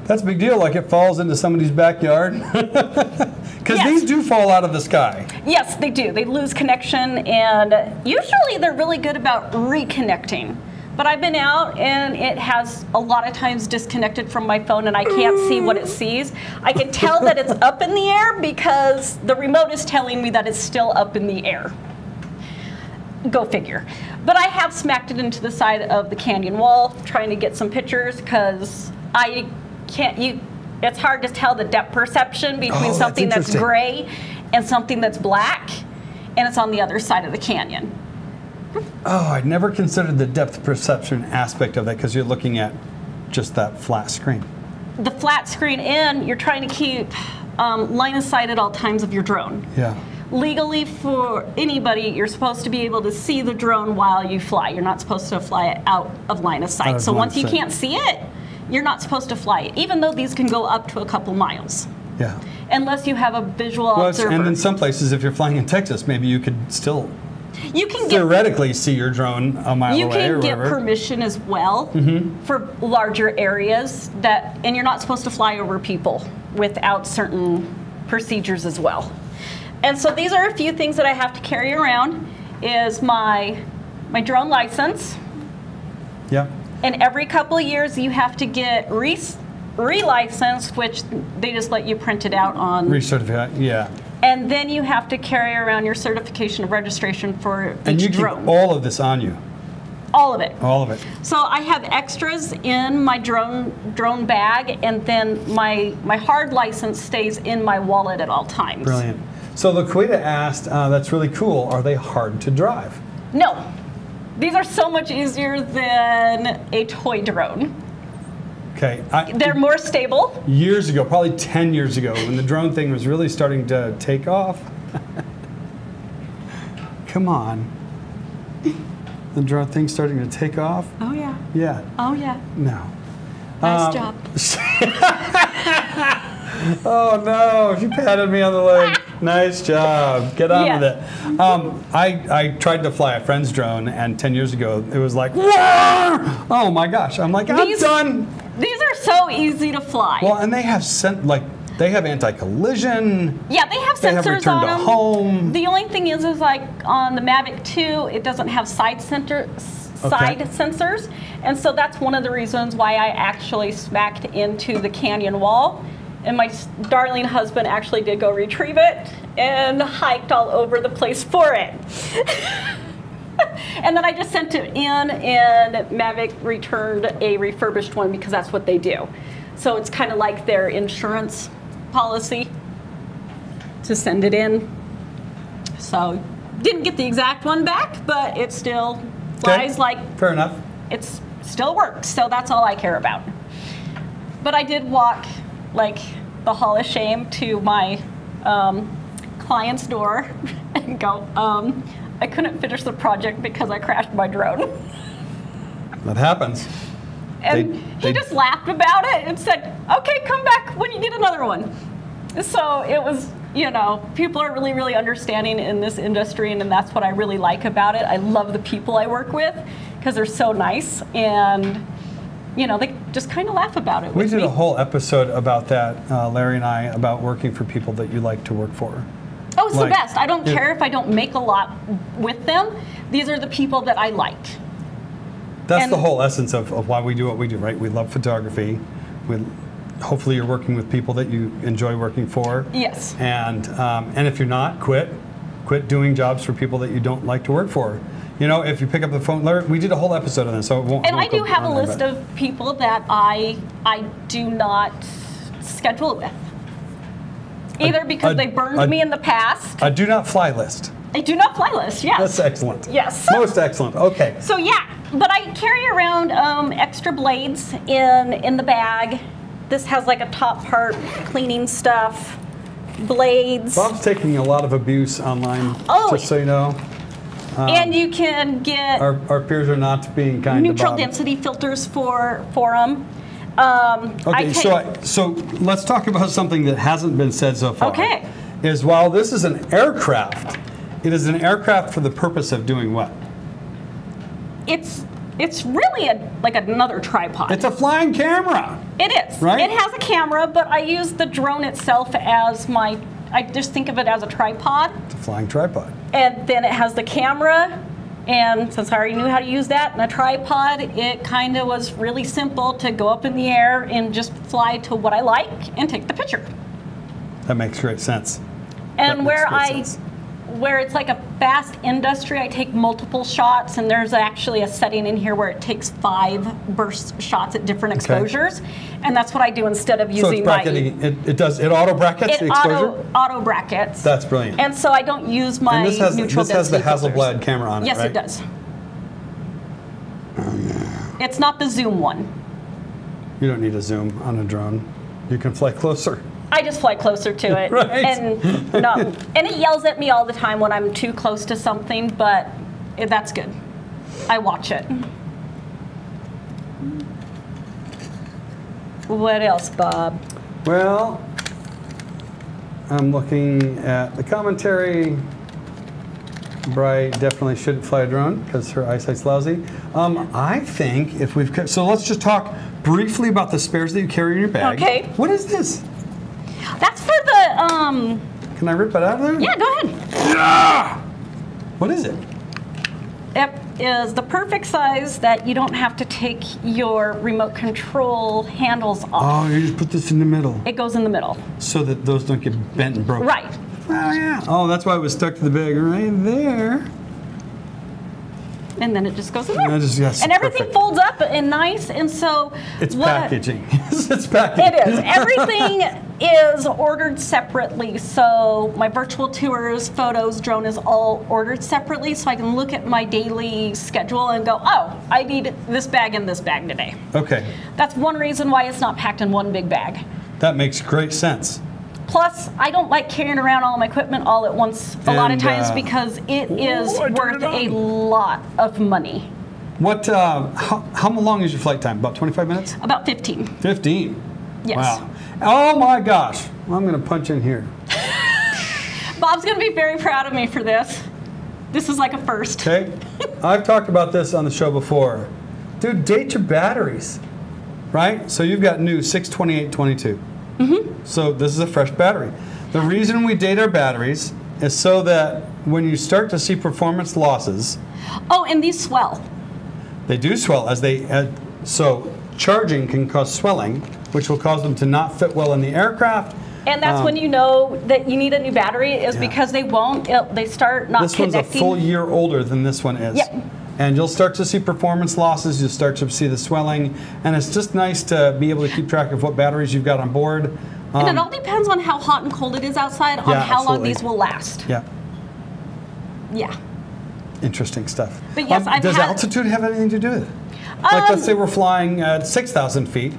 That's a big deal. Like it falls into somebody's backyard. Because Yes. these do fall out of the sky. Yes, they do. They lose connection, and usually they're really good about reconnecting. But I've been out and it has a lot of times disconnected from my phone and I can't see what it sees. I can tell that it's up in the air because the remote is telling me that it's still up in the air. Go figure. But I have smacked it into the side of the canyon wall trying to get some pictures because I can't, you, it's hard to tell the depth perception between Oh, something that's interesting. gray and something that's black and it's on the other side of the canyon. Oh, I'd never considered the depth perception aspect of that because you're looking at just that flat screen. The flat screen in, you're trying to keep um, line of sight at all times of your drone. Yeah. Legally, for anybody, you're supposed to be able to see the drone while you fly. You're not supposed to fly it out of line of sight. Of so once you sight. can't see it, you're not supposed to fly it, even though these can go up to a couple miles, Yeah. unless you have a visual Well, observer. and in some places, if you're flying in Texas, maybe you could still you can get theoretically see your drone a mile You away or can get whatever. permission as well mm-hmm. for larger areas that, and you're not supposed to fly over people without certain procedures as well. And so these are a few things that I have to carry around is my my drone license. yeah. And every couple of years you have to get re relicensed, which they just let you print it out on. Recertify. Yeah. and then you have to carry around your certification of registration for And each you keep all of this on you. all of it. All of it. So I have extras in my drone drone bag, and then my my hard license stays in my wallet at all times. Brilliant. So Laquita asked, uh, that's really cool. Are they hard to drive? No, these are so much easier than a toy drone. Okay. I, They're more stable. years ago, probably 10 years ago, when the drone thing was really starting to take off. Come on. The drone thing's starting to take off? Oh yeah. Yeah. Oh yeah. No. Nice Um, job. Oh no, she patted me on the leg. nice job. Get on Yes. with it. Um, I, I tried to fly a friend's drone, and 10 years ago, it was like, "Wah!" oh my gosh. I'm like, I'm These- done. These are so easy to fly. Well, and they have sent, like, they have anti collision. yeah, they have sensors They have on to them. home. The only thing is, is like on the Mavic 2, it doesn't have side center, s- Okay. side sensors, and so that's one of the reasons why I actually smacked into the canyon wall. And my darling husband actually did go retrieve it and hiked all over the place for it. and then I just sent it in, and Mavic returned a refurbished one because that's what they do. So it's kind of like their insurance policy to send it in. So didn't get the exact one back, but it still Okay. flies like Fair enough. it's still works. So that's all I care about. But I did walk like the Hall of Shame to my um, client's door and go. Um, I couldn't finish the project because I crashed my drone. That happens. And They- he they- just laughed about it and said, okay, come back when you get another one. So it was, you know, people are really, really understanding in this industry, and, that's what I really like about it. I love the people I work with because they're so nice, and, you know, they just kind of laugh about it. We did me. a whole episode about that, uh, Larry and I, about working for people that you like to work for. Oh, it's like- the best. I don't Yeah. care if I don't make a lot with them. These are the people that I like. That's And- the whole essence of, of why we do what we do, right? We love photography. We, hopefully, you're working with people that you enjoy working for. Yes. And um, and if you're not, quit. Quit doing jobs for people that you don't like to work for. You know, if you pick up the phone, Larry, we did a whole episode on this, so it won't. And I won't go do have a list of people that I I do not schedule with. Either because a- they burned a- me in the past. a do not fly list. I do not fly list. Yes. That's excellent. Yes. Most excellent. Okay. So yeah, but I carry around um, extra blades in in the bag. This has like a top part cleaning stuff, blades, Bob's taking a lot of abuse online, Oh. just so you know. And you can get Our, our peers are not being kind neutral density filters for for them. Um, Okay, take- so I, so let's talk about something that hasn't been said so far. Okay. Is while this is an aircraft, it is an aircraft for the purpose of doing what? it's it's really a like another tripod. It's a flying camera. It is. Right? It has a camera, but I use the drone itself as my. I just think of it as a tripod, It's a flying tripod. and then it has the camera. And since I already knew how to use that and a tripod, it kind of was really simple to go up in the air and just fly to what I like and take the picture. That makes great sense. And where I, sense. Where it's like a fast industry, I take multiple shots, and there's actually a setting in here where it takes five burst shots at different Okay. exposures, and that's what I do instead of So using it's my. bracketing. It, it does. It auto brackets the It exposure. auto auto brackets. That's brilliant. And so I don't use my And this has neutral this has the density filters. Hasselblad camera on it, Yes, right? it does. It's not the zoom one. You don't need a zoom on a drone. You can fly closer. I just fly closer to it, Right. and no, and it yells at me all the time when I'm too close to something, but that's good. I watch it. What else, Bob? Well, I'm looking at the commentary. Bri definitely shouldn't fly a drone because her eyesight's lousy. Um, I think if we've so let's just talk briefly about the spares that you carry in your bag. Okay. What is this? That's for the um. Can I rip it out of there? Yeah, go ahead. Yeah! What is it? It is the perfect size that you don't have to take your remote control handles off. Oh, you just put this in the middle It goes in the middle. so that those don't get bent and broken. Right. Oh yeah. Oh, that's why it was stuck to the bag right there. And then it just goes in there. that just- yes, and everything perfect. folds up and nice. And so It's what- packaging. it's packaging. It is. Everything is ordered separately. So my virtual tours, photos, drone is all ordered separately. So I can look at my daily schedule and go, oh, I need this bag and this bag today. Okay. That's one reason why it's not packed in one big bag. That makes great sense. Plus, I don't like carrying around all my equipment all at once a lot of times uh, because it is turned worth it a lot of money. What? Uh, how, how long is your flight time? About 25 minutes? About 15. 15. Yes. Wow. Oh my gosh. I'm going to punch in here. Bob's going to be very proud of me for this. This is like a first. Okay? I've talked about this on the show before. Dude, date your batteries. Right? So you've got new 62822. Mm-hmm. So this is a fresh battery. The reason we date our batteries is so that when you start to see performance losses, Oh, and these swell. they do swell as they. Uh, so charging can cause swelling, which will cause them to not fit well in the aircraft. And that's Um, when you know that you need a new battery is Yeah. because they won't, it, they start not This one's a full year older than this one is. Yep. And you'll start to see performance losses, you'll start to see the swelling, and it's just nice to be able to keep track of what batteries you've got on board. and Um, it all depends on how hot and cold it is outside on Yeah, how long these will last. yeah, Yeah. interesting stuff. Um, But yes, I've does altitude have anything to do with it? Like, let's Um, say we're flying at 6,000 feet.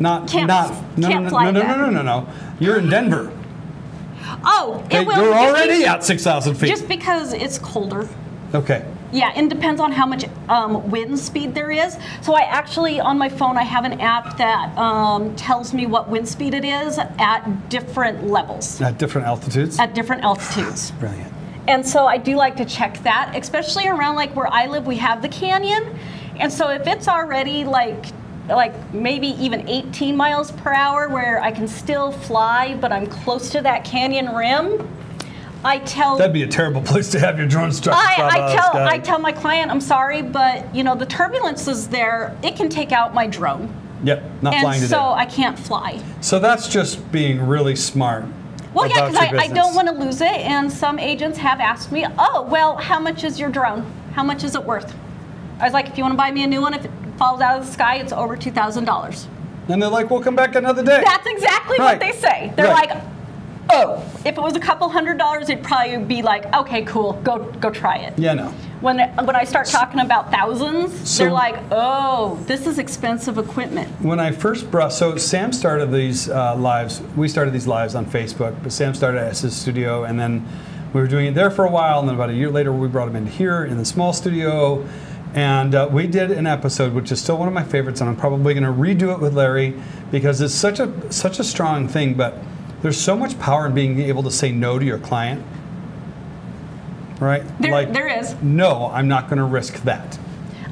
Not, Can't- not, no, can't no, fly no, no, that. no, no, no, no. You're in Denver. Oh, it will. you're already be- at 6,000 feet. Just because it's colder. okay. Yeah, and depends on how much um, wind speed there is. So I actually, on my phone, I have an app that um, tells me what wind speed it is at different levels, At different altitudes. at different altitudes. Brilliant. And so I do like to check that, especially around like where I live, we have the canyon. And so if it's already like like maybe even 18 miles per hour where I can still fly, but I'm close to that canyon rim, I tell That'd be a terrible place to have your drone struck. I, I uh, tell sky. I tell my client, I'm sorry, but you know the turbulence is there. It can take out my drone, Yep, not and flying today. so I can't fly. So that's just being really smart. Well, yeah, because I, I don't want to lose it. And some agents have asked me, oh, well, how much is your drone? How much is it worth? I was like, if you want to buy me a new one, if it falls out of the sky, it's over two thousand dollars. And they're like, "We'll come back another day." That's exactly Right. what they say. They're Right. like, oh, if it was a couple hundred dollars, it'd probably be like, okay, cool, go go try it. yeah, no. When when I start talking about thousands, So- they're like, oh, this is expensive equipment. When I first brought, so Sam started these uh, lives. We started these lives on Facebook, but Sam started at his studio, and then we were doing it there for a while. And then about a year later, we brought him in here in the small studio, and uh, we did an episode, which is still one of my favorites. And I'm probably going to redo it with Larry because it's such a such a strong thing. But there's so much power in being able to say no to your client, right? There, there is. No, I'm not going to risk that.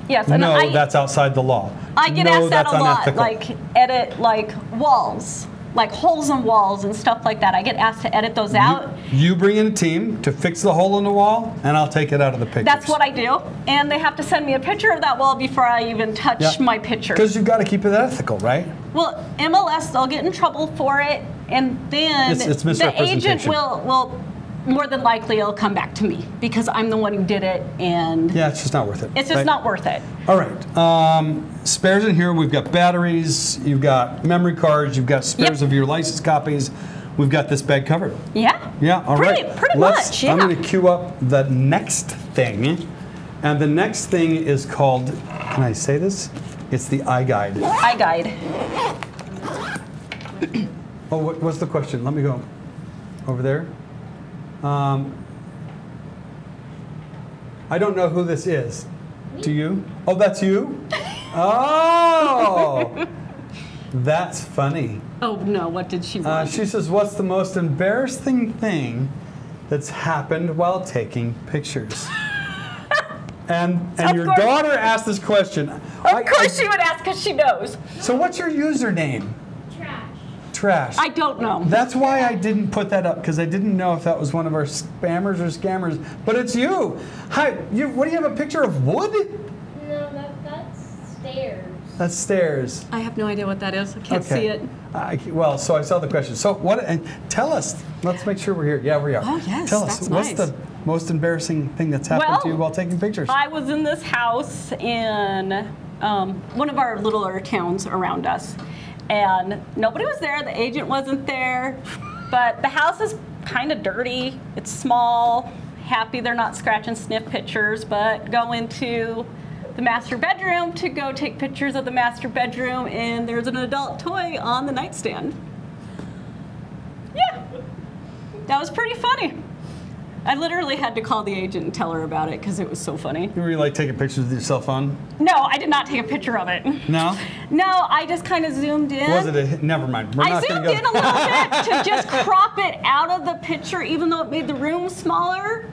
Yes, and no, I, that's outside the law. I get no, asked that a lot. unethical. Like edit like walls, like holes in walls and stuff like that. I get asked to edit those out. You bring in a team to fix the hole in the wall, and I'll take it out of the picture. That's what I do, and they have to send me a picture of that wall before I even touch my picture. Because you've got to keep it ethical, right? Well, MLS, they'll get in trouble for it, and then It's- it's the agent will will more than likely it'll come back to me because I'm the one who did it, and Yeah, it's just not worth it. it's just right? not worth it. All right. Um, spares in here. We've got batteries. You've got memory cards. You've got spares Yep. of your license copies. We've got this bag covered. Yeah. Yeah, all right. pretty, Pretty Let's- much. Yeah. I'm going to queue up the next thing. And the next thing is called, can I say this? It's the iGuide. iGuide. Oh, what, what's the question? Let me go over there. Um, I don't know who this is. Do you? Oh, that's you? Oh, that's funny. Oh no! What did she Uh, she says, "What's the most embarrassing thing that's happened while taking pictures?" and and Of your course. daughter asked this question. of course she would ask because she knows. So what's your username? Trash. Trash. I don't know. That's why I didn't put that up because I didn't know if that was one of our spammers or scammers. But it's you. Hi. You. What do you have a picture of wood? No, that, that's stairs. That's stairs. I have no idea what that is. I can't see it. I, well, so I saw the question. So what? And tell us. Let's make sure we're here. Yeah, we are. Oh, yes, Tell us that's what's nice. the most embarrassing thing that's happened Well, to you while taking pictures? I was in this house in um, one of our littler towns around us, and nobody was there. The agent wasn't there, but the house is kind of dirty. It's small. Happy they're not scratch and sniff pictures, but go into the master bedroom to go take pictures of the master bedroom, and there's an adult toy on the nightstand. Yeah, that was pretty funny. I literally had to call the agent and tell her about it because it was so funny. You Were you like taking pictures with your cell phone? No, I did not take a picture of it. No. No, I just kind of zoomed in. Was it a? Never mind. We're I zoomed in a little bit to just crop it out of the picture, even though it made the room smaller.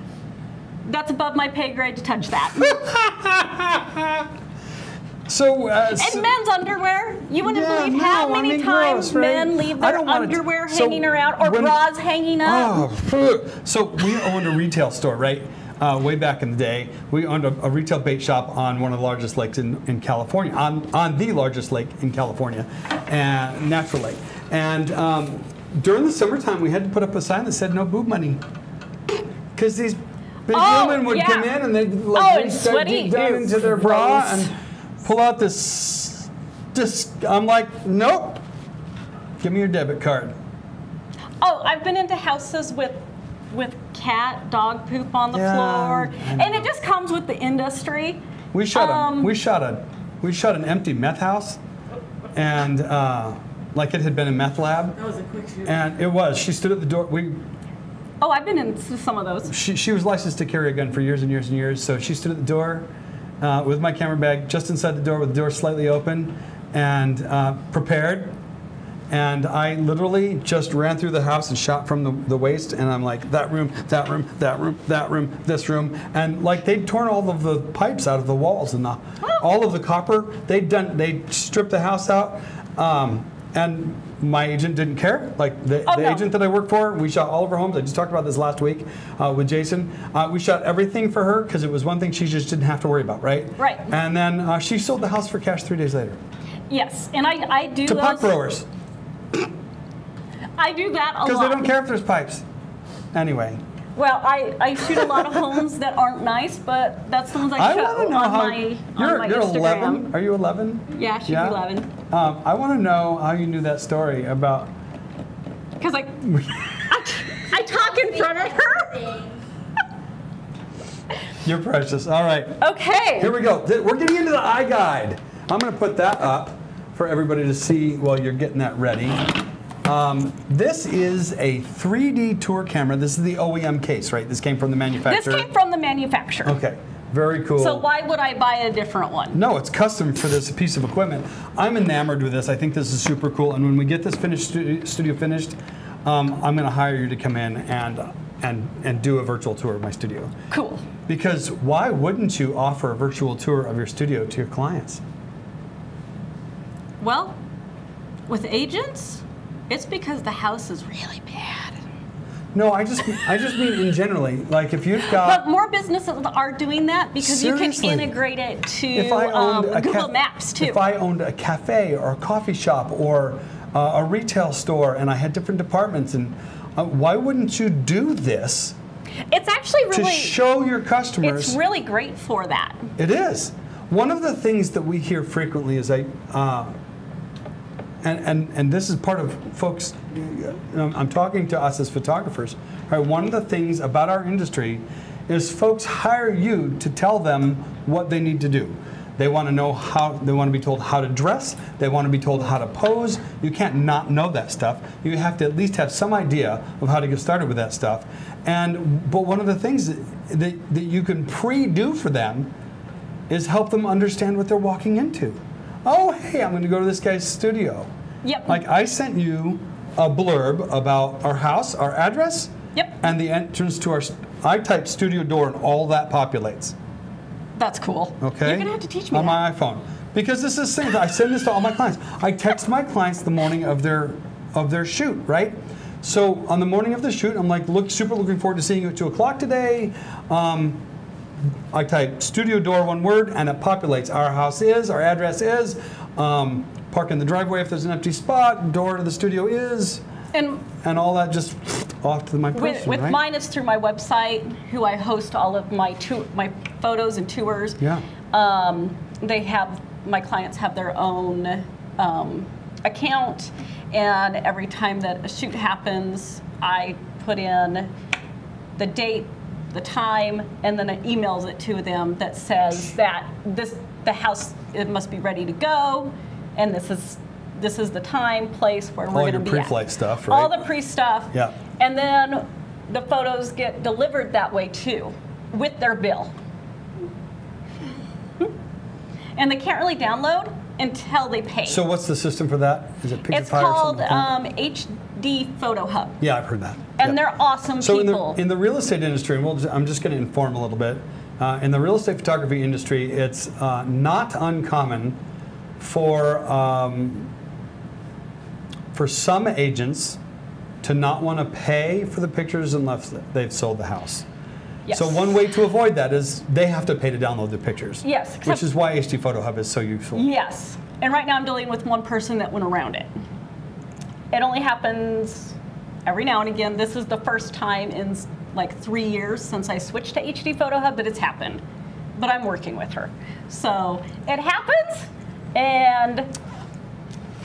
That's above my pay grade to touch that. So, uh, so- And men's underwear. You wouldn't Yeah, believe no, how I many mean, times gross, right? men leave their underwear so hanging around or when- bras hanging up. Oh, so we owned a retail store, right? Uh, way back in the day, we owned a, a retail bait shop on one of the largest lakes in, in California, on, on the largest lake in California, and Natural Lake. And um, during the summertime, we had to put up a sign that said no boob money. Because these big Oh, women would yeah. come in and they'd like Oh, sweaty. deep down into their bra and pull out this. This I'm like, nope. Give me your debit card. Oh, I've been into houses with with cat dog poop on the Yeah, floor, and it just comes with the industry. We shot a Um, we shot a we shot an empty meth house, and uh, like it had been a meth lab. That was a quick shoot. And it was. She stood at the door. We Oh, I've been in some of those. she, she was licensed to carry a gun for years and years and years. So she stood at the door uh, with my camera bag just inside the door with the door slightly open and uh, prepared. And I literally just ran through the house and shot from the, the waist. And I'm like, that room, that room, that room, that room, this room. And like they'd torn all of the pipes out of the walls and the, all of the copper. They'd done, they stripped the house out. Um, and my agent didn't care. Like the, Oh, the no. agent that I work for, we shot all of her homes. I just talked about this last week uh, with Jason. Uh, we shot everything for her because it was one thing she just didn't have to worry about, right? Right. And then uh, she sold the house for cash three days later Yes, and I, I do to pipe growers I do that a lot because they don't care if there's pipes. Anyway, Well, I, I shoot a lot of homes that aren't nice, but that's the ones I, I show on how my you're, on my you're Instagram. 11. Are you 11? Yeah, she'd be 11. Um, I want to know how you knew that story about. Because I, I, I talk in front of her. You're precious. All right. Okay. Here we go. We're getting into the iGuide. I'm going to put that up for everybody to see while you're getting that ready. Um, this is a 3D tour camera. This is the OEM case, right? This came from the manufacturer. this came from the manufacturer. Okay. Very cool. So why would I buy a different one? No, it's custom for this piece of equipment. I'm enamored with this. I think this is super cool. And when we get this finished studio, studio finished, um, I'm going to hire you to come in and and and do a virtual tour of my studio. Cool. Because why wouldn't you offer a virtual tour of your studio to your clients? Well, with agents, it's because the house is really bad. No, I just I just mean in generally. Like if you've got. But more businesses are doing that because you can integrate it to if I owned um, Google Maps too. If I owned a cafe or a coffee shop or uh, a retail store and I had different departments and uh, why wouldn't you do this it's actually really to show your customers it's really great for that. It is. One of the things that we hear frequently is I, uh, and, and, and this is part of folks, I'm talking to us as photographers. Right, one of the things about our industry is folks hire you to tell them what they need to do. They want to know how, they want to be told how to dress, they want to be told how to pose. You can't not know that stuff. You have to at least have some idea of how to get started with that stuff. And, but one of the things that, that, that you can pre do for them is help them understand what they're walking into. Oh, hey, I'm going to go to this guy's studio. Yep. Like I sent you a blurb about our house, our address, Yep. and the entrance to our. st- I type studio door, and all that populates. That's cool. Okay. You're gonna have to teach me on that. my iPhone because this is thing. I send this to all my clients. I text my clients the morning of their of their shoot, right? So on the morning of the shoot, I'm like, look, super looking forward to seeing you at two o'clock today. Um, I type studio door one word and it populates. Our house is, our address is, um, park in the driveway if there's an empty spot, door to the studio is, And and all that just off to my person. with, with right? mine, it's through my website, who I host all of my tour, my photos and tours. Yeah. Um, they have my clients have their own um, account, and every time that a shoot happens, I put in the date, the time, and then it emails it to them that says that this the house it must be ready to go, and this is this is the time, place where we're All going to be. your be. pre-flight at. stuff, All right? the pre stuff. Yeah. And then the photos get delivered that way too, with their bill. And they can't really download until they pay. So what's the system for that? Is it Picture it's or called something? like that? Um, HD Photo Hub. yeah, I've heard that. And Yep. they're awesome So in people. the, in the real estate industry, and we'll just, I'm just going to inform a little bit. Uh, in the real estate photography industry, it's uh, not uncommon for um, for some agents to not want to pay for the pictures unless they've sold the house. yes. So one way to avoid that is they have to pay to download the pictures. Yes, Which is why HD Photo Hub is so useful. Yes. And right now I'm dealing with one person that went around it. It only happens every now and again. This is the first time in like three years since I switched to HD Photo Hub that it's happened. But I'm working with her. So it happens and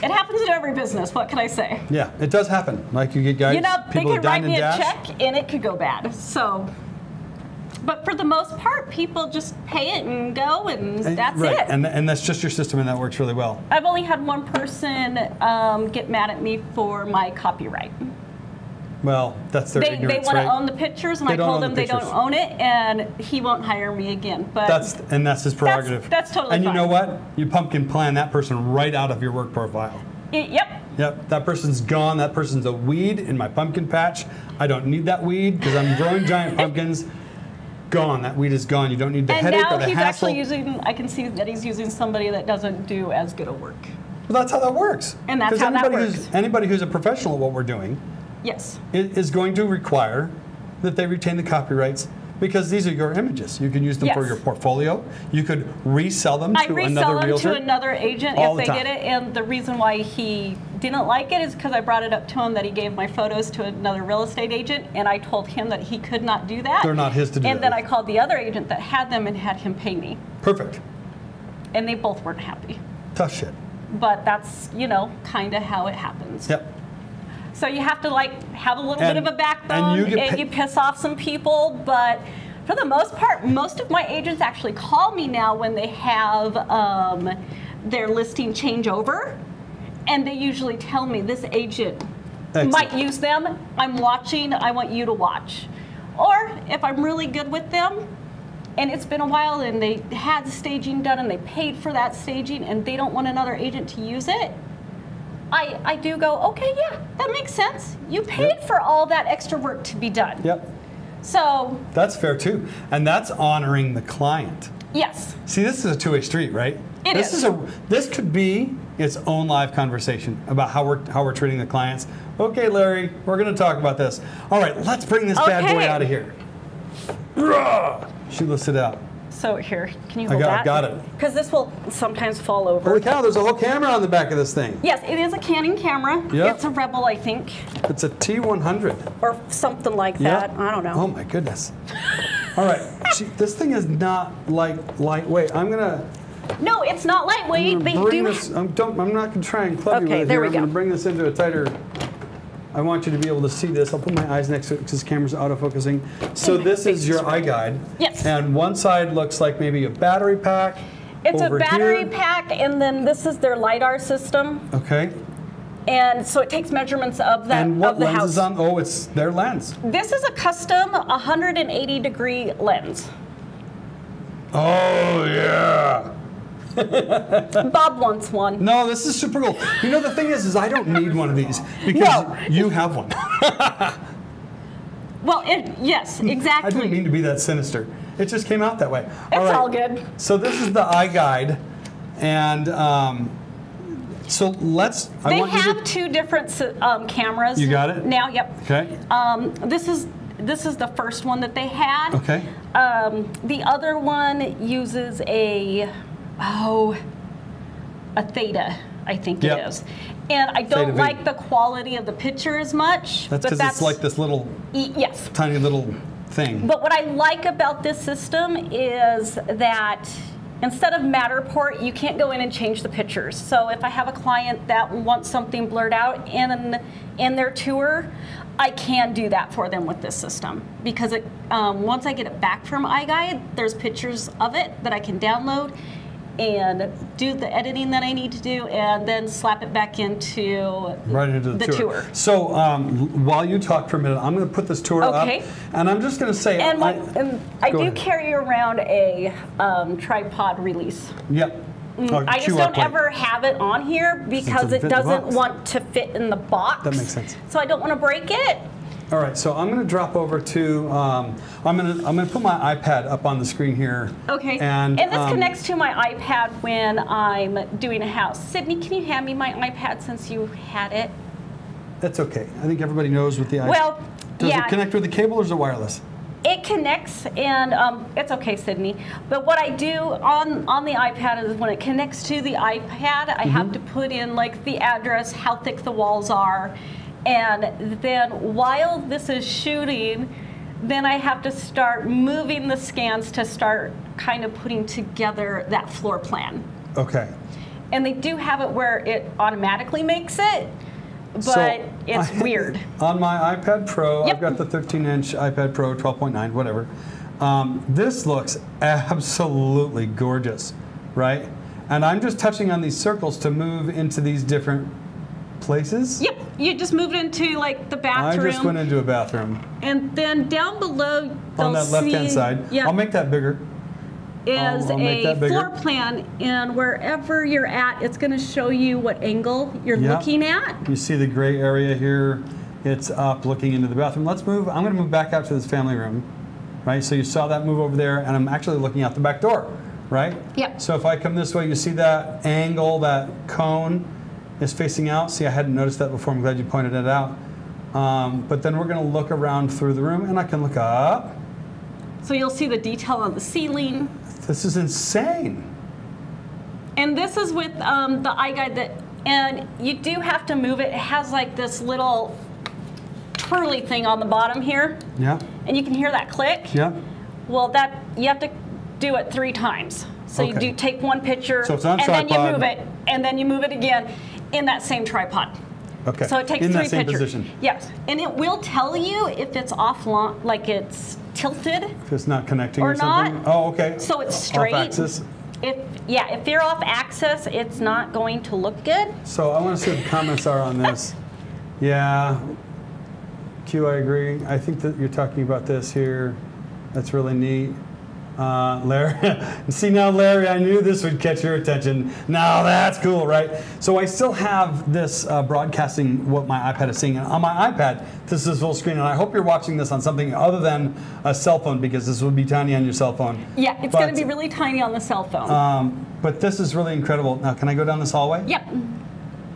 it happens in every business. What can I say? Yeah, it does happen. Like you get guys, you know, they could write me a dash. check and it could go bad. So, but for the most part, people just pay it and go, and that's right. it. And, and that's just your system, and that works really well. I've only had one person um, get mad at me for my copyright. Well, that's their They, they want right? to own the pictures, and They I told them the they don't own it, and he won't hire me again. But That's and that's his prerogative. that's totally And you know what? You pumpkin plan that person right out of your work profile. it- yep, Yep, that person's gone. That person's a weed in my pumpkin patch. I don't need that weed because I'm growing giant pumpkins. Gone. That weed is gone. You don't need the and headache now or the hassle. And now he's actually using. I can see that he's using somebody that doesn't do as good a work. well, that's how that works. And that's how that anybody works. Who's, anybody who's a professional at what we're doing Yes. is going to require that they retain the copyrights because these are your images. You can use them for your portfolio. You could resell them I to resell another them realtor. to another agent if the they time. get it. And the reason why he didn't like it is because I brought it up to him that he gave my photos to another real estate agent, and I told him that he could not do that. They're not his to do And then I called the other agent that had them and had him pay me, Perfect. and they both weren't happy. Tough shit. But that's you know kind of how it happens. Yep. So you have to like have a little And- bit of a backbone, and you and you, piss off some people. But for the most part, most of my agents actually call me now when they have um, their listing changeover, and they usually tell me this agent Excellent. might use them. I'm watching. I want you to watch. Or if I'm really good with them, and it's been a while, and they had the staging done, and they paid for that staging, and they don't want another agent to use it. I, I do go, okay, yeah, that makes sense. You paid Yep. for all that extra work to be done. Yep. So, That's fair too. And that's honoring the client. yes, See, this is a two-way street, right? It this is. a this could be its own live conversation about how we're how we're treating the clients. Okay, Larry, we're going to talk about this. All right, let's bring this bad boy out of here. Rah! She lifts it out. So here, can you I hold got- that? got it. Because this will sometimes fall over. Holy cow! There's a whole camera on the back of this thing. Yes, it is a Canon camera. Yeah. It's a Rebel, I think, It's a T100. or something like that. I don't know. Oh my goodness. All right, Gee, this thing is not like lightweight. I'm gonna No, it's not lightweight. I'm They bring do. this. I'm, don't, I'm not gonna try and club you Okay, with it there here. we I'm go. gonna bring this into a tighter. I want you to be able to see this. I'll put my eyes next to it because the camera's autofocusing. So this is your iGuide. Yes. And one side looks like maybe a battery pack. It's a battery here. pack, and then this is their lidar system, Okay. and so it takes measurements of that And what of the lens house. is on? Oh, it's their lens. This is a custom 180 degree lens. Oh yeah. Bob wants one. No, this is super cool. You know the thing is, is I don't need one of these because No. you have one. Well, it, yes, exactly. I didn't mean to be that sinister. It just came out that way. It's all good. So this is the iGuide, and um, so let's. They have two different um, cameras. You got it? Now, yep. Okay. Um, this is this is the first one that they had. Okay. Um, the other one uses a oh a theta, I think Yep. it is. And I don't like the quality of the picture as much. That's because it's like this little e- yes. tiny little thing. But what I like about this system is that instead of Matterport, you can't go in and change the pictures. So if I have a client that wants something blurred out in in their tour, I can do that for them with this system because it um, once I get it back from iGuide, there's pictures of it that I can download. And do the editing that I need to do, and then slap it back into Right into the, the tour. So um, while you talk for a minute, I'm going to put this tour Okay. up, and I'm just going to say, And, I, and I do ahead. carry around a um, tripod release. yep. Oh, Mm, I just don't ever have it on here because it doesn't want to fit in the box. That makes sense. So I don't want to break it. All right, so I'm going to drop over to. Um, I'm going to I'm going to put my iPad up on the screen here. Okay. And, and this um, connects to my iPad when I'm doing a house. Sydney, can you hand me my iPad since you had it? That's okay. I think everybody knows what the iPad. Well, Does yeah. it connect with the cable or is it wireless? It connects, and um, it's okay, Sydney. But what I do on on the iPad is when it connects to the iPad, I Mm-hmm. have to put in like the address, how thick the walls are, and then while this is shooting, then I have to start moving the scans to start kind of putting together that floor plan. Okay. And they do have it where it automatically makes it, but So, it's I- weird. On my iPad Pro, I've got the 13-inch iPad Pro, 12.9, whatever. Um, this looks absolutely gorgeous, right? And I'm just touching on these circles to move into these different places. Yep, you just moved into like the bathroom. I just went into a bathroom And then down below, on that left-hand see- side. yeah, I'll make that bigger. is I'll- I'll a floor plan, and wherever you're at, it's going to show you what angle you're Yeah. looking at. You see the gray area here. It's up looking into the bathroom. Let's move. I'm going to move back out to this family room, right? So you saw that move over there, and I'm actually looking out the back door, right? Yep. So if I come this way, you see that angle, that cone is facing out. See, I hadn't noticed that before. I'm glad you pointed it out. Um, but then we're going to look around through the room, and I can look up. So you'll see the detail on the ceiling. This is insane. And this is with um, the iGuide that, and you do have to move it. It has like this little twirly thing on the bottom here, Yeah. and you can hear that click. Yeah. Well, that you have to do it three times. So you do take one picture, So it's on and then you move it, and then you move it again in that same tripod. Okay. So it takes in three that same pictures. position. Yes, and it will tell you if it's off, lo- like it's tilted If it's not connecting or, or not. something. Oh, okay. So it's straight. Off axis. If yeah, if you're off axis, it's not going to look good. So I want to see what the comments are on this. Yeah, Q, I agree. I think that you're talking about this here. That's really neat. Uh, Larry, see now, Larry, I knew this would catch your attention. Now that's cool, right? So I still have this uh, broadcasting what my iPad is seeing. And on my iPad, this is full screen, and I hope you're watching this on something other than a cell phone because this would be tiny on your cell phone. Yeah, it's going to be really tiny on the cell phone. Um, but this is really incredible. Now, can I go down this hallway? yep,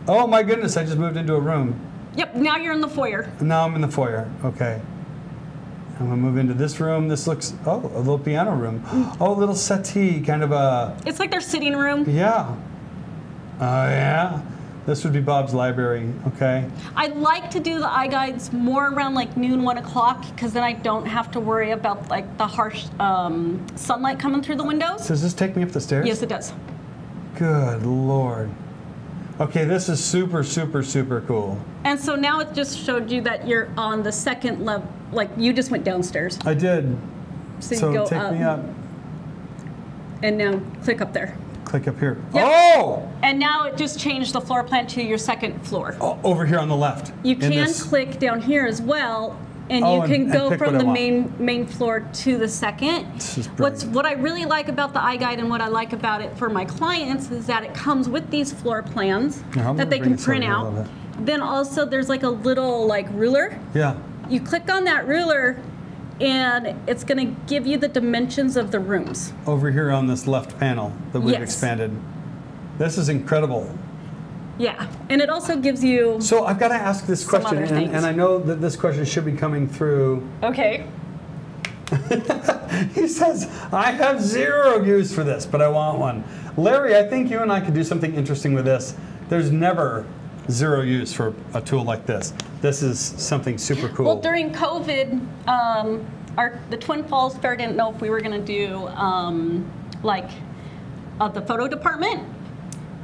Oh my goodness! I just moved into a room. yep. Now you're in the foyer. Now I'm in the foyer. Okay. I'm gonna move into this room. This looks oh a little piano room. Oh, a little settee, kind of a It's like their sitting room. yeah. Oh yeah. This would be Bob's library. Okay. I'd like to do the iGuides more around like noon, one o'clock, because then I don't have to worry about like the harsh um, sunlight coming through the windows. Does this take me up the stairs? Yes, it does. Good lord. Okay, this is super super super cool. And so now it just showed you that you're on the second level. Like you just went downstairs. I did. So, So you go take up, me up. and now click up there. Click up here. Yep. Oh! And now it just changed the floor plan to your second floor. oh! Over here on the left. You can this- click down here as well, and Oh, you can and go pick from the want. main main floor to the second. This is What's what I really like about the iGuide and what I like about it for my clients is that it comes with these floor plans Yeah, I'm that they can print out. Then also there's like a little like ruler. Yeah. You click on that ruler, and it's going to give you the dimensions of the rooms. over here on this left panel that we've Yes. expanded. This is incredible. Yeah, and it also gives you. So I've got to ask this question, and, and I know that this question should be coming through. Okay. He says, I have zero use for this, but I want one. Larry, I think you and I could do something interesting with this. There's never zero use for a tool like this. This is something super cool. Well, during COVID, um, our the Twin Falls Fair didn't know if we were going to do um, like uh, the photo department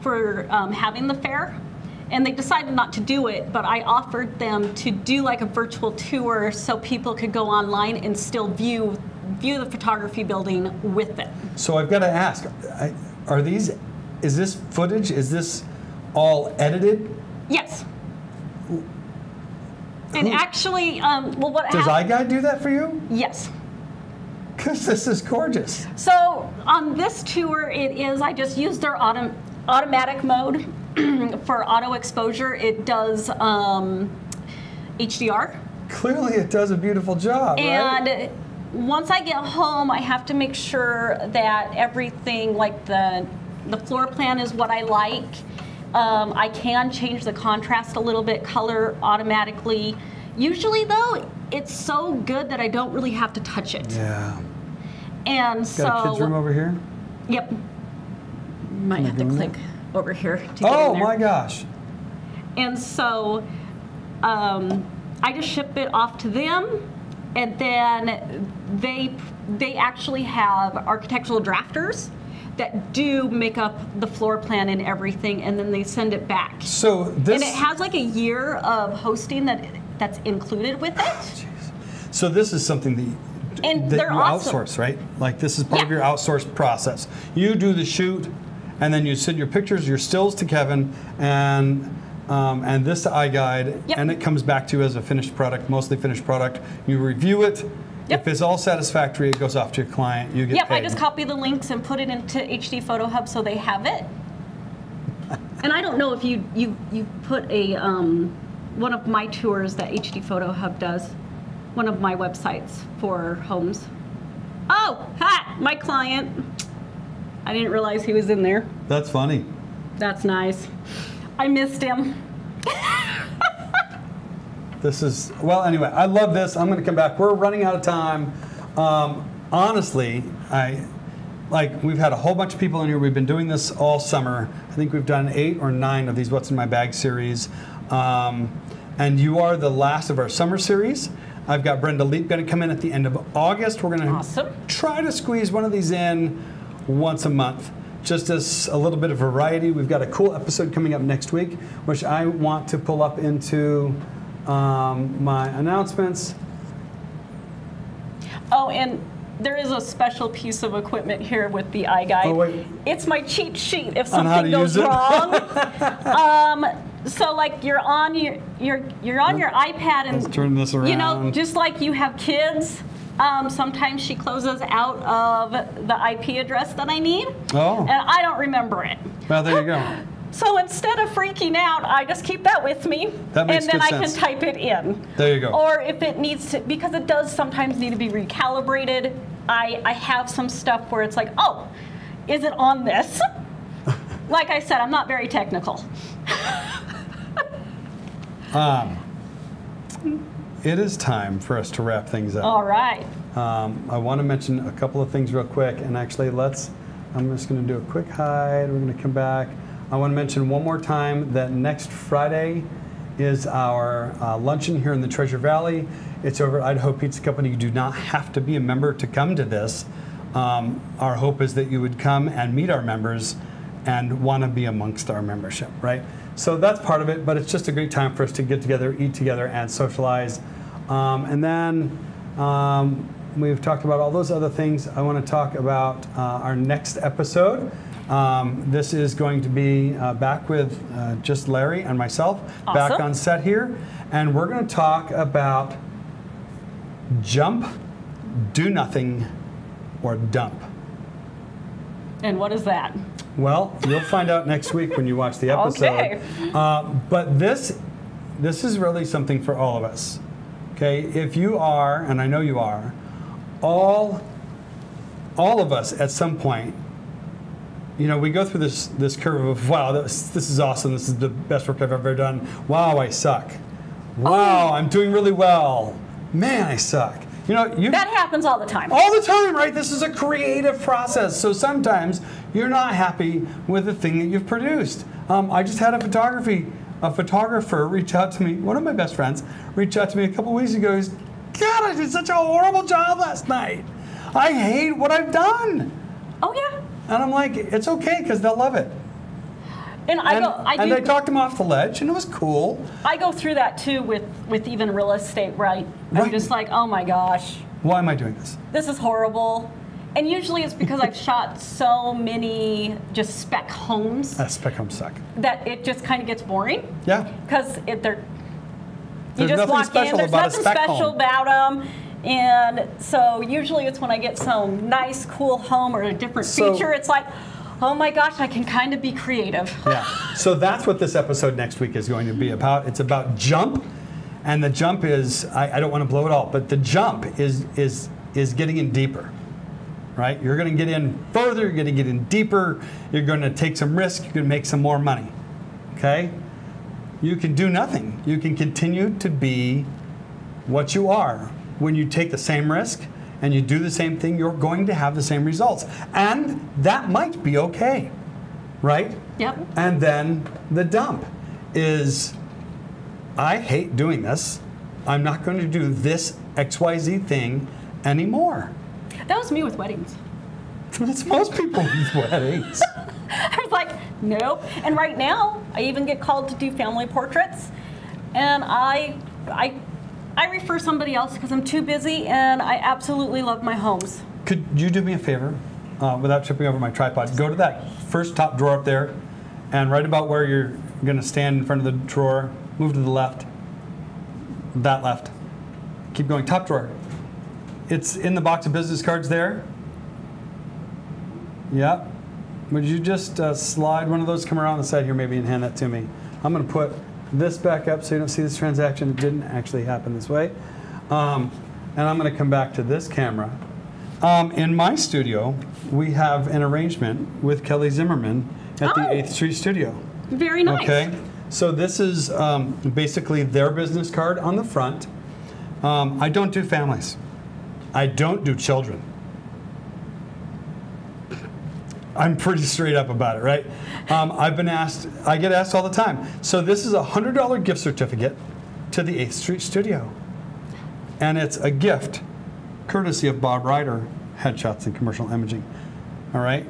for um, having the fair, and they decided not to do it. But I offered them to do like a virtual tour so people could go online and still view view the photography building with it. So I've got to ask, are these? Is this footage? Is this all edited? Yes. And actually, um, well, what Does hap- iGuide do that for you? Yes. Because this is gorgeous. So on this tour, it is, I just used their autom- automatic mode for auto exposure. It does um, HDR. Clearly, it does a beautiful job, right? And once I get home, I have to make sure that everything, like the the floor plan, is what I like. Um, I can change the contrast a little bit, color automatically. Usually, though, it's so good that I don't really have to touch it. Yeah. And so, Got a kids room over here. yep, might have to click over here to get Oh my gosh. And so um, I just ship it off to them, and then they they actually have architectural drafters that do make up the floor plan and everything, and then they send it back. So this. And it has like a year of hosting that that's included with it. So this is something that, you- And that they're you awesome. outsource, right? Like this is part of your outsourced process. You do the shoot, and then you send your pictures, your stills to Kevin, and um, and this to iGuide, Yep. and it comes back to you as a finished product, mostly finished product. You review it. Yep. If it's all satisfactory, it goes off to your client. You get Yep, paid. I just copy the links and put it into HD Photo Hub so they have it. And I don't know if you you you put a um, one of my tours that HD Photo Hub does, one of my websites for homes. Oh, hi, my client. I didn't realize he was in there. That's funny. That's nice. I missed him. This is well. Anyway, I love this. I'm going to come back. We're running out of time. Um, honestly, I like we've had a whole bunch of people in here. We've been doing this all summer. I think we've done eight or nine of these "What's in My Bag" series, um, and you are the last of our summer series. I've got Brenda Leap going to come in at the end of August. We're going to Awesome. try to squeeze one of these in once a month. Just as a little bit of variety, we've got a cool episode coming up next week, which I want to pull up into um, my announcements. Oh, and there is a special piece of equipment here with the iGuide. Oh. It's my cheat sheet if On how to something goes wrong. um, so like you're on your you're you're on your iPad and Let's turn this You know, just like you have kids. Um, sometimes she closes out of the IP address that I need, Oh. and I don't remember it. Well, there you go. So instead of freaking out, I just keep that with me, That makes and then I sense. can type it in. There you go. Or if it needs to, because it does sometimes need to be recalibrated. I I have some stuff where it's like, oh, is it on this? like I said, I'm not very technical. um, It is time for us to wrap things up. All right. Um, I want to mention a couple of things real quick, and actually, let's. I'm just going to do a quick hide. We're going to come back. I want to mention one more time that next Friday is our uh, luncheon here in the Treasure Valley. It's over at Idaho Pizza Company. You do not have to be a member to come to this. Um, our hope is that you would come and meet our members and want to be amongst our membership, right? So that's part of it, but it's just a great time for us to get together, eat together, and socialize. Um, and then um, we've talked about all those other things. I want to talk about uh, our next episode. Um, this is going to be uh, back with uh, just Larry and myself back on set here. And we're going to talk about jump, do nothing, or dump. And what is that? Well, you'll find out next week when you watch the episode. Okay. Uh, but this, this is really something for all of us. Okay, if you are, and I know you are, all, all of us at some point, you know, we go through this this curve of wow, this, this is awesome. This is the best work I've ever done. Wow, I suck. Wow, I'm doing really well. Man, I suck. You know, you That happens all the time. all the time, right? This is a creative process. So sometimes you're not happy with the thing that you've produced. Um, I just had a photography, a photographer reach out to me. One of my best friends reached out to me a couple weeks ago. He's, God, I did such a horrible job last night. I hate what I've done. And I'm like, it's okay because they'll love it. And I and, go. I and do. I talked him off the ledge, and it was cool. I go through that too with with even real estate. Right. I'm just like, oh my gosh. Why am I doing this? this is horrible. And usually it's because I've shot so many just spec homes That spec home suck. that it just kind of gets boring. Yeah. Because they're, you There's just walk in, there's nothing special home. about them. And so usually it's when I get some nice, cool home or a different So- feature, it's like, oh my gosh, I can kind of be creative. Yeah. So that's what this episode next week is going to be about. It's about jump, and the jump is I, I don't want to blow it all, but the jump is is is getting in deeper. Right? You're going to get in further. You're going to get in deeper. You're going to take some risk. You're going to make some more money. Okay. You can do nothing. You can continue to be what you are. When you take the same risk and you do the same thing, you're going to have the same results. And that might be okay, right? Yep. And then the dump is I hate doing this. I'm not going to do this XYZ thing anymore. That was me with weddings. That's most people with weddings. I was like, nope. And right now, I even get called to do family portraits, and I, I, I refer somebody else because I'm too busy, and I absolutely love my homes. Could you do me a favor, uh, without tripping over my tripod? Go to that first top drawer up there, and right about where you're going to stand in front of the drawer, move to the left. That left. Keep going. Top drawer. It's in the box of business cards there. Yep. Would you just uh, slide one of those, come around the side here maybe and hand that to me? I'm going to put this back up so you don't see this transaction. It didn't actually happen this way. Um, and I'm going to come back to this camera. Um, in my studio, we have an arrangement with Kelly Zimmerman at the Oh. 8th Street Studio. Very nice. Okay. So this is um, basically their business card on the front. Um, I don't do families. I don't do children. I'm pretty straight up about it, right? Um, I've been asked, I get asked all the time. So this is a $100 gift certificate to the 8th Street Studio. And it's a gift courtesy of Bob Rider, Headshots and Commercial Imaging. All right?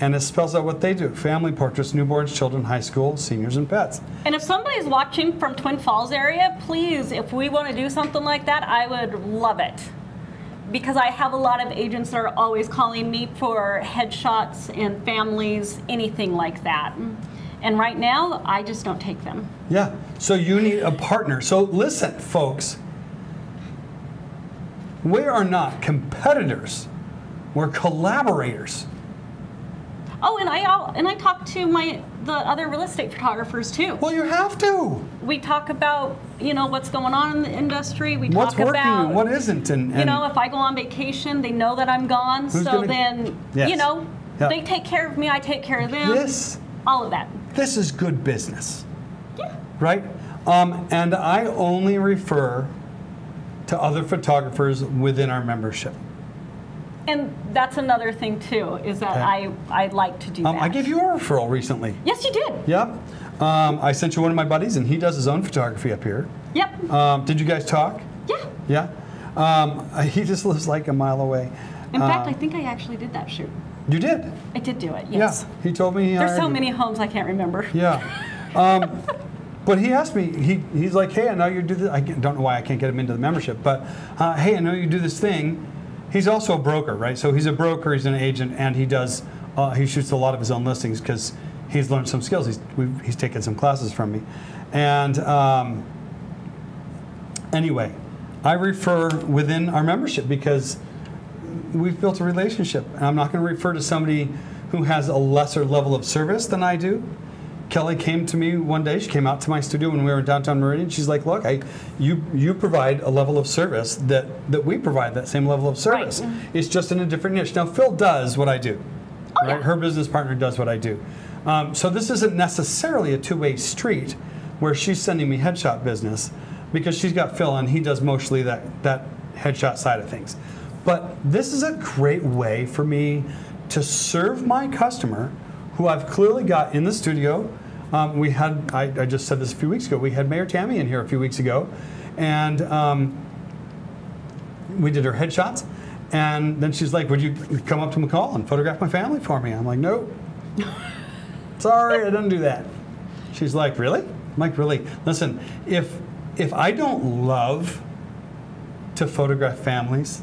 And it spells out what they do family portraits, newborns, children, high school, seniors, and pets. And if somebody's watching from Twin Falls area, please, if we want to do something like that, I would love it. Because I have a lot of agents that are always calling me for headshots and families, anything like that. And right now, I just don't take them. Yeah. So you need a partner. So listen, folks. We are not competitors. We're collaborators. Oh, and I and I talk to my the other real estate photographers too. Well, you have to. We talk about you know what's going on in the industry. We What's talk working about and what isn't, and, you know if I go on vacation, they know that I'm gone. So gonna- then Yes. you know Yeah. they take care of me. I take care of them. this all of that. this is good business, Yeah. right? Um, and I only refer to other photographers within our membership. And that's another thing too is that Okay. I I like to do Um, that. I gave you a referral recently. Yes, you did. Yep. Um, I sent you one of my buddies, and he does his own photography up here. Yep. Um, did you guys talk? yeah. Yeah. Um, he just lives like a mile away. In fact, Uh, I think I actually did that shoot. you did. I did do it. Yes. Yeah. He told me he There's so you. many homes I can't remember. Yeah. Um, but he asked me. He, he's like, "Hey, I know you do this. I don't know why I can't get him into the membership, but uh, hey, I know you do this thing." He's also a broker, right? So he's a broker. He's an agent, and he does. Uh, he shoots a lot of his own listings because he's learned some skills. He's he's taken some classes from me, and. Um, anyway, I refer within our membership because we've built a relationship. And I'm not going to refer to somebody who has a lesser level of service than I do. Kelly came to me one day. She came out to my studio when we were in downtown Meridian. She's like, "Look, I, you, you provide a level of service that that we provide that same level of service. It's just in a different niche." Now, Phil does what I do. Oh, right? yeah. Her business partner does what I do. Um, so this isn't necessarily a two-way street where she's sending me headshot business because she's got Phil and he does mostly that that headshot side of things. But this is a great way for me to serve my customer, who I've clearly got in the studio. Um, we had I, I just said this a few weeks ago. We had Mayor Tammy in here a few weeks ago, and. Um, we did her headshots, and then she's like, "Would you come up to McCall and photograph my family for me?" I'm like, "Nope, sorry, I didn't do that." She's like, "Really?" I'm like, "Really? Listen, if if I don't love to photograph families,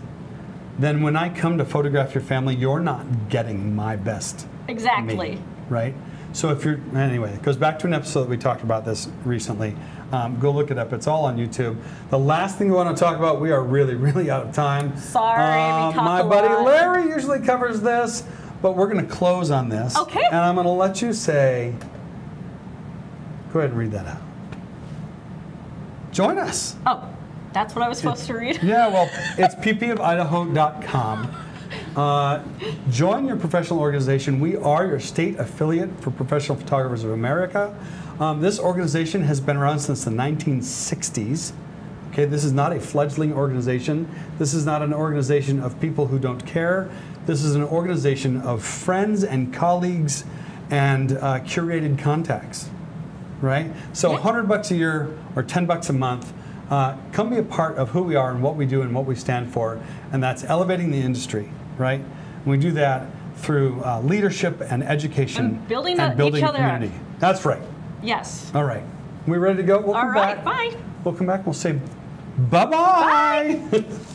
then when I come to photograph your family, you're not getting my best Exactly. me, right? So if you're anyway, it goes back to an episode that we talked about this recently. Um, go look it up. It's all on YouTube. The last thing we want to talk about, we are really, really out of time. Sorry, we my buddy lot. Larry usually covers this, but we're going to close on this. Okay. And I'm going to let you say. Go ahead and read that out. Join us. Oh, that's what I was supposed to read? Yeah, well, it's ppofidaho.com. Uh, join your professional organization. We are your state affiliate for Professional Photographers of America. Um, this organization has been around since the 1960s. Okay, this is not a fledgling organization. This is not an organization of people who don't care. This is an organization of friends and colleagues and uh, curated contacts right? So Yeah. 100 bucks a year or 10 bucks a month. Uh, come be a part of who we are and what we do and what we stand for, and that's elevating the industry, right? And we do that through uh, leadership and education And building and building a up. community. That's right. Yes. All right, we ready to go? We'll All come right, back. bye. We'll come back. We'll say bye bye-bye.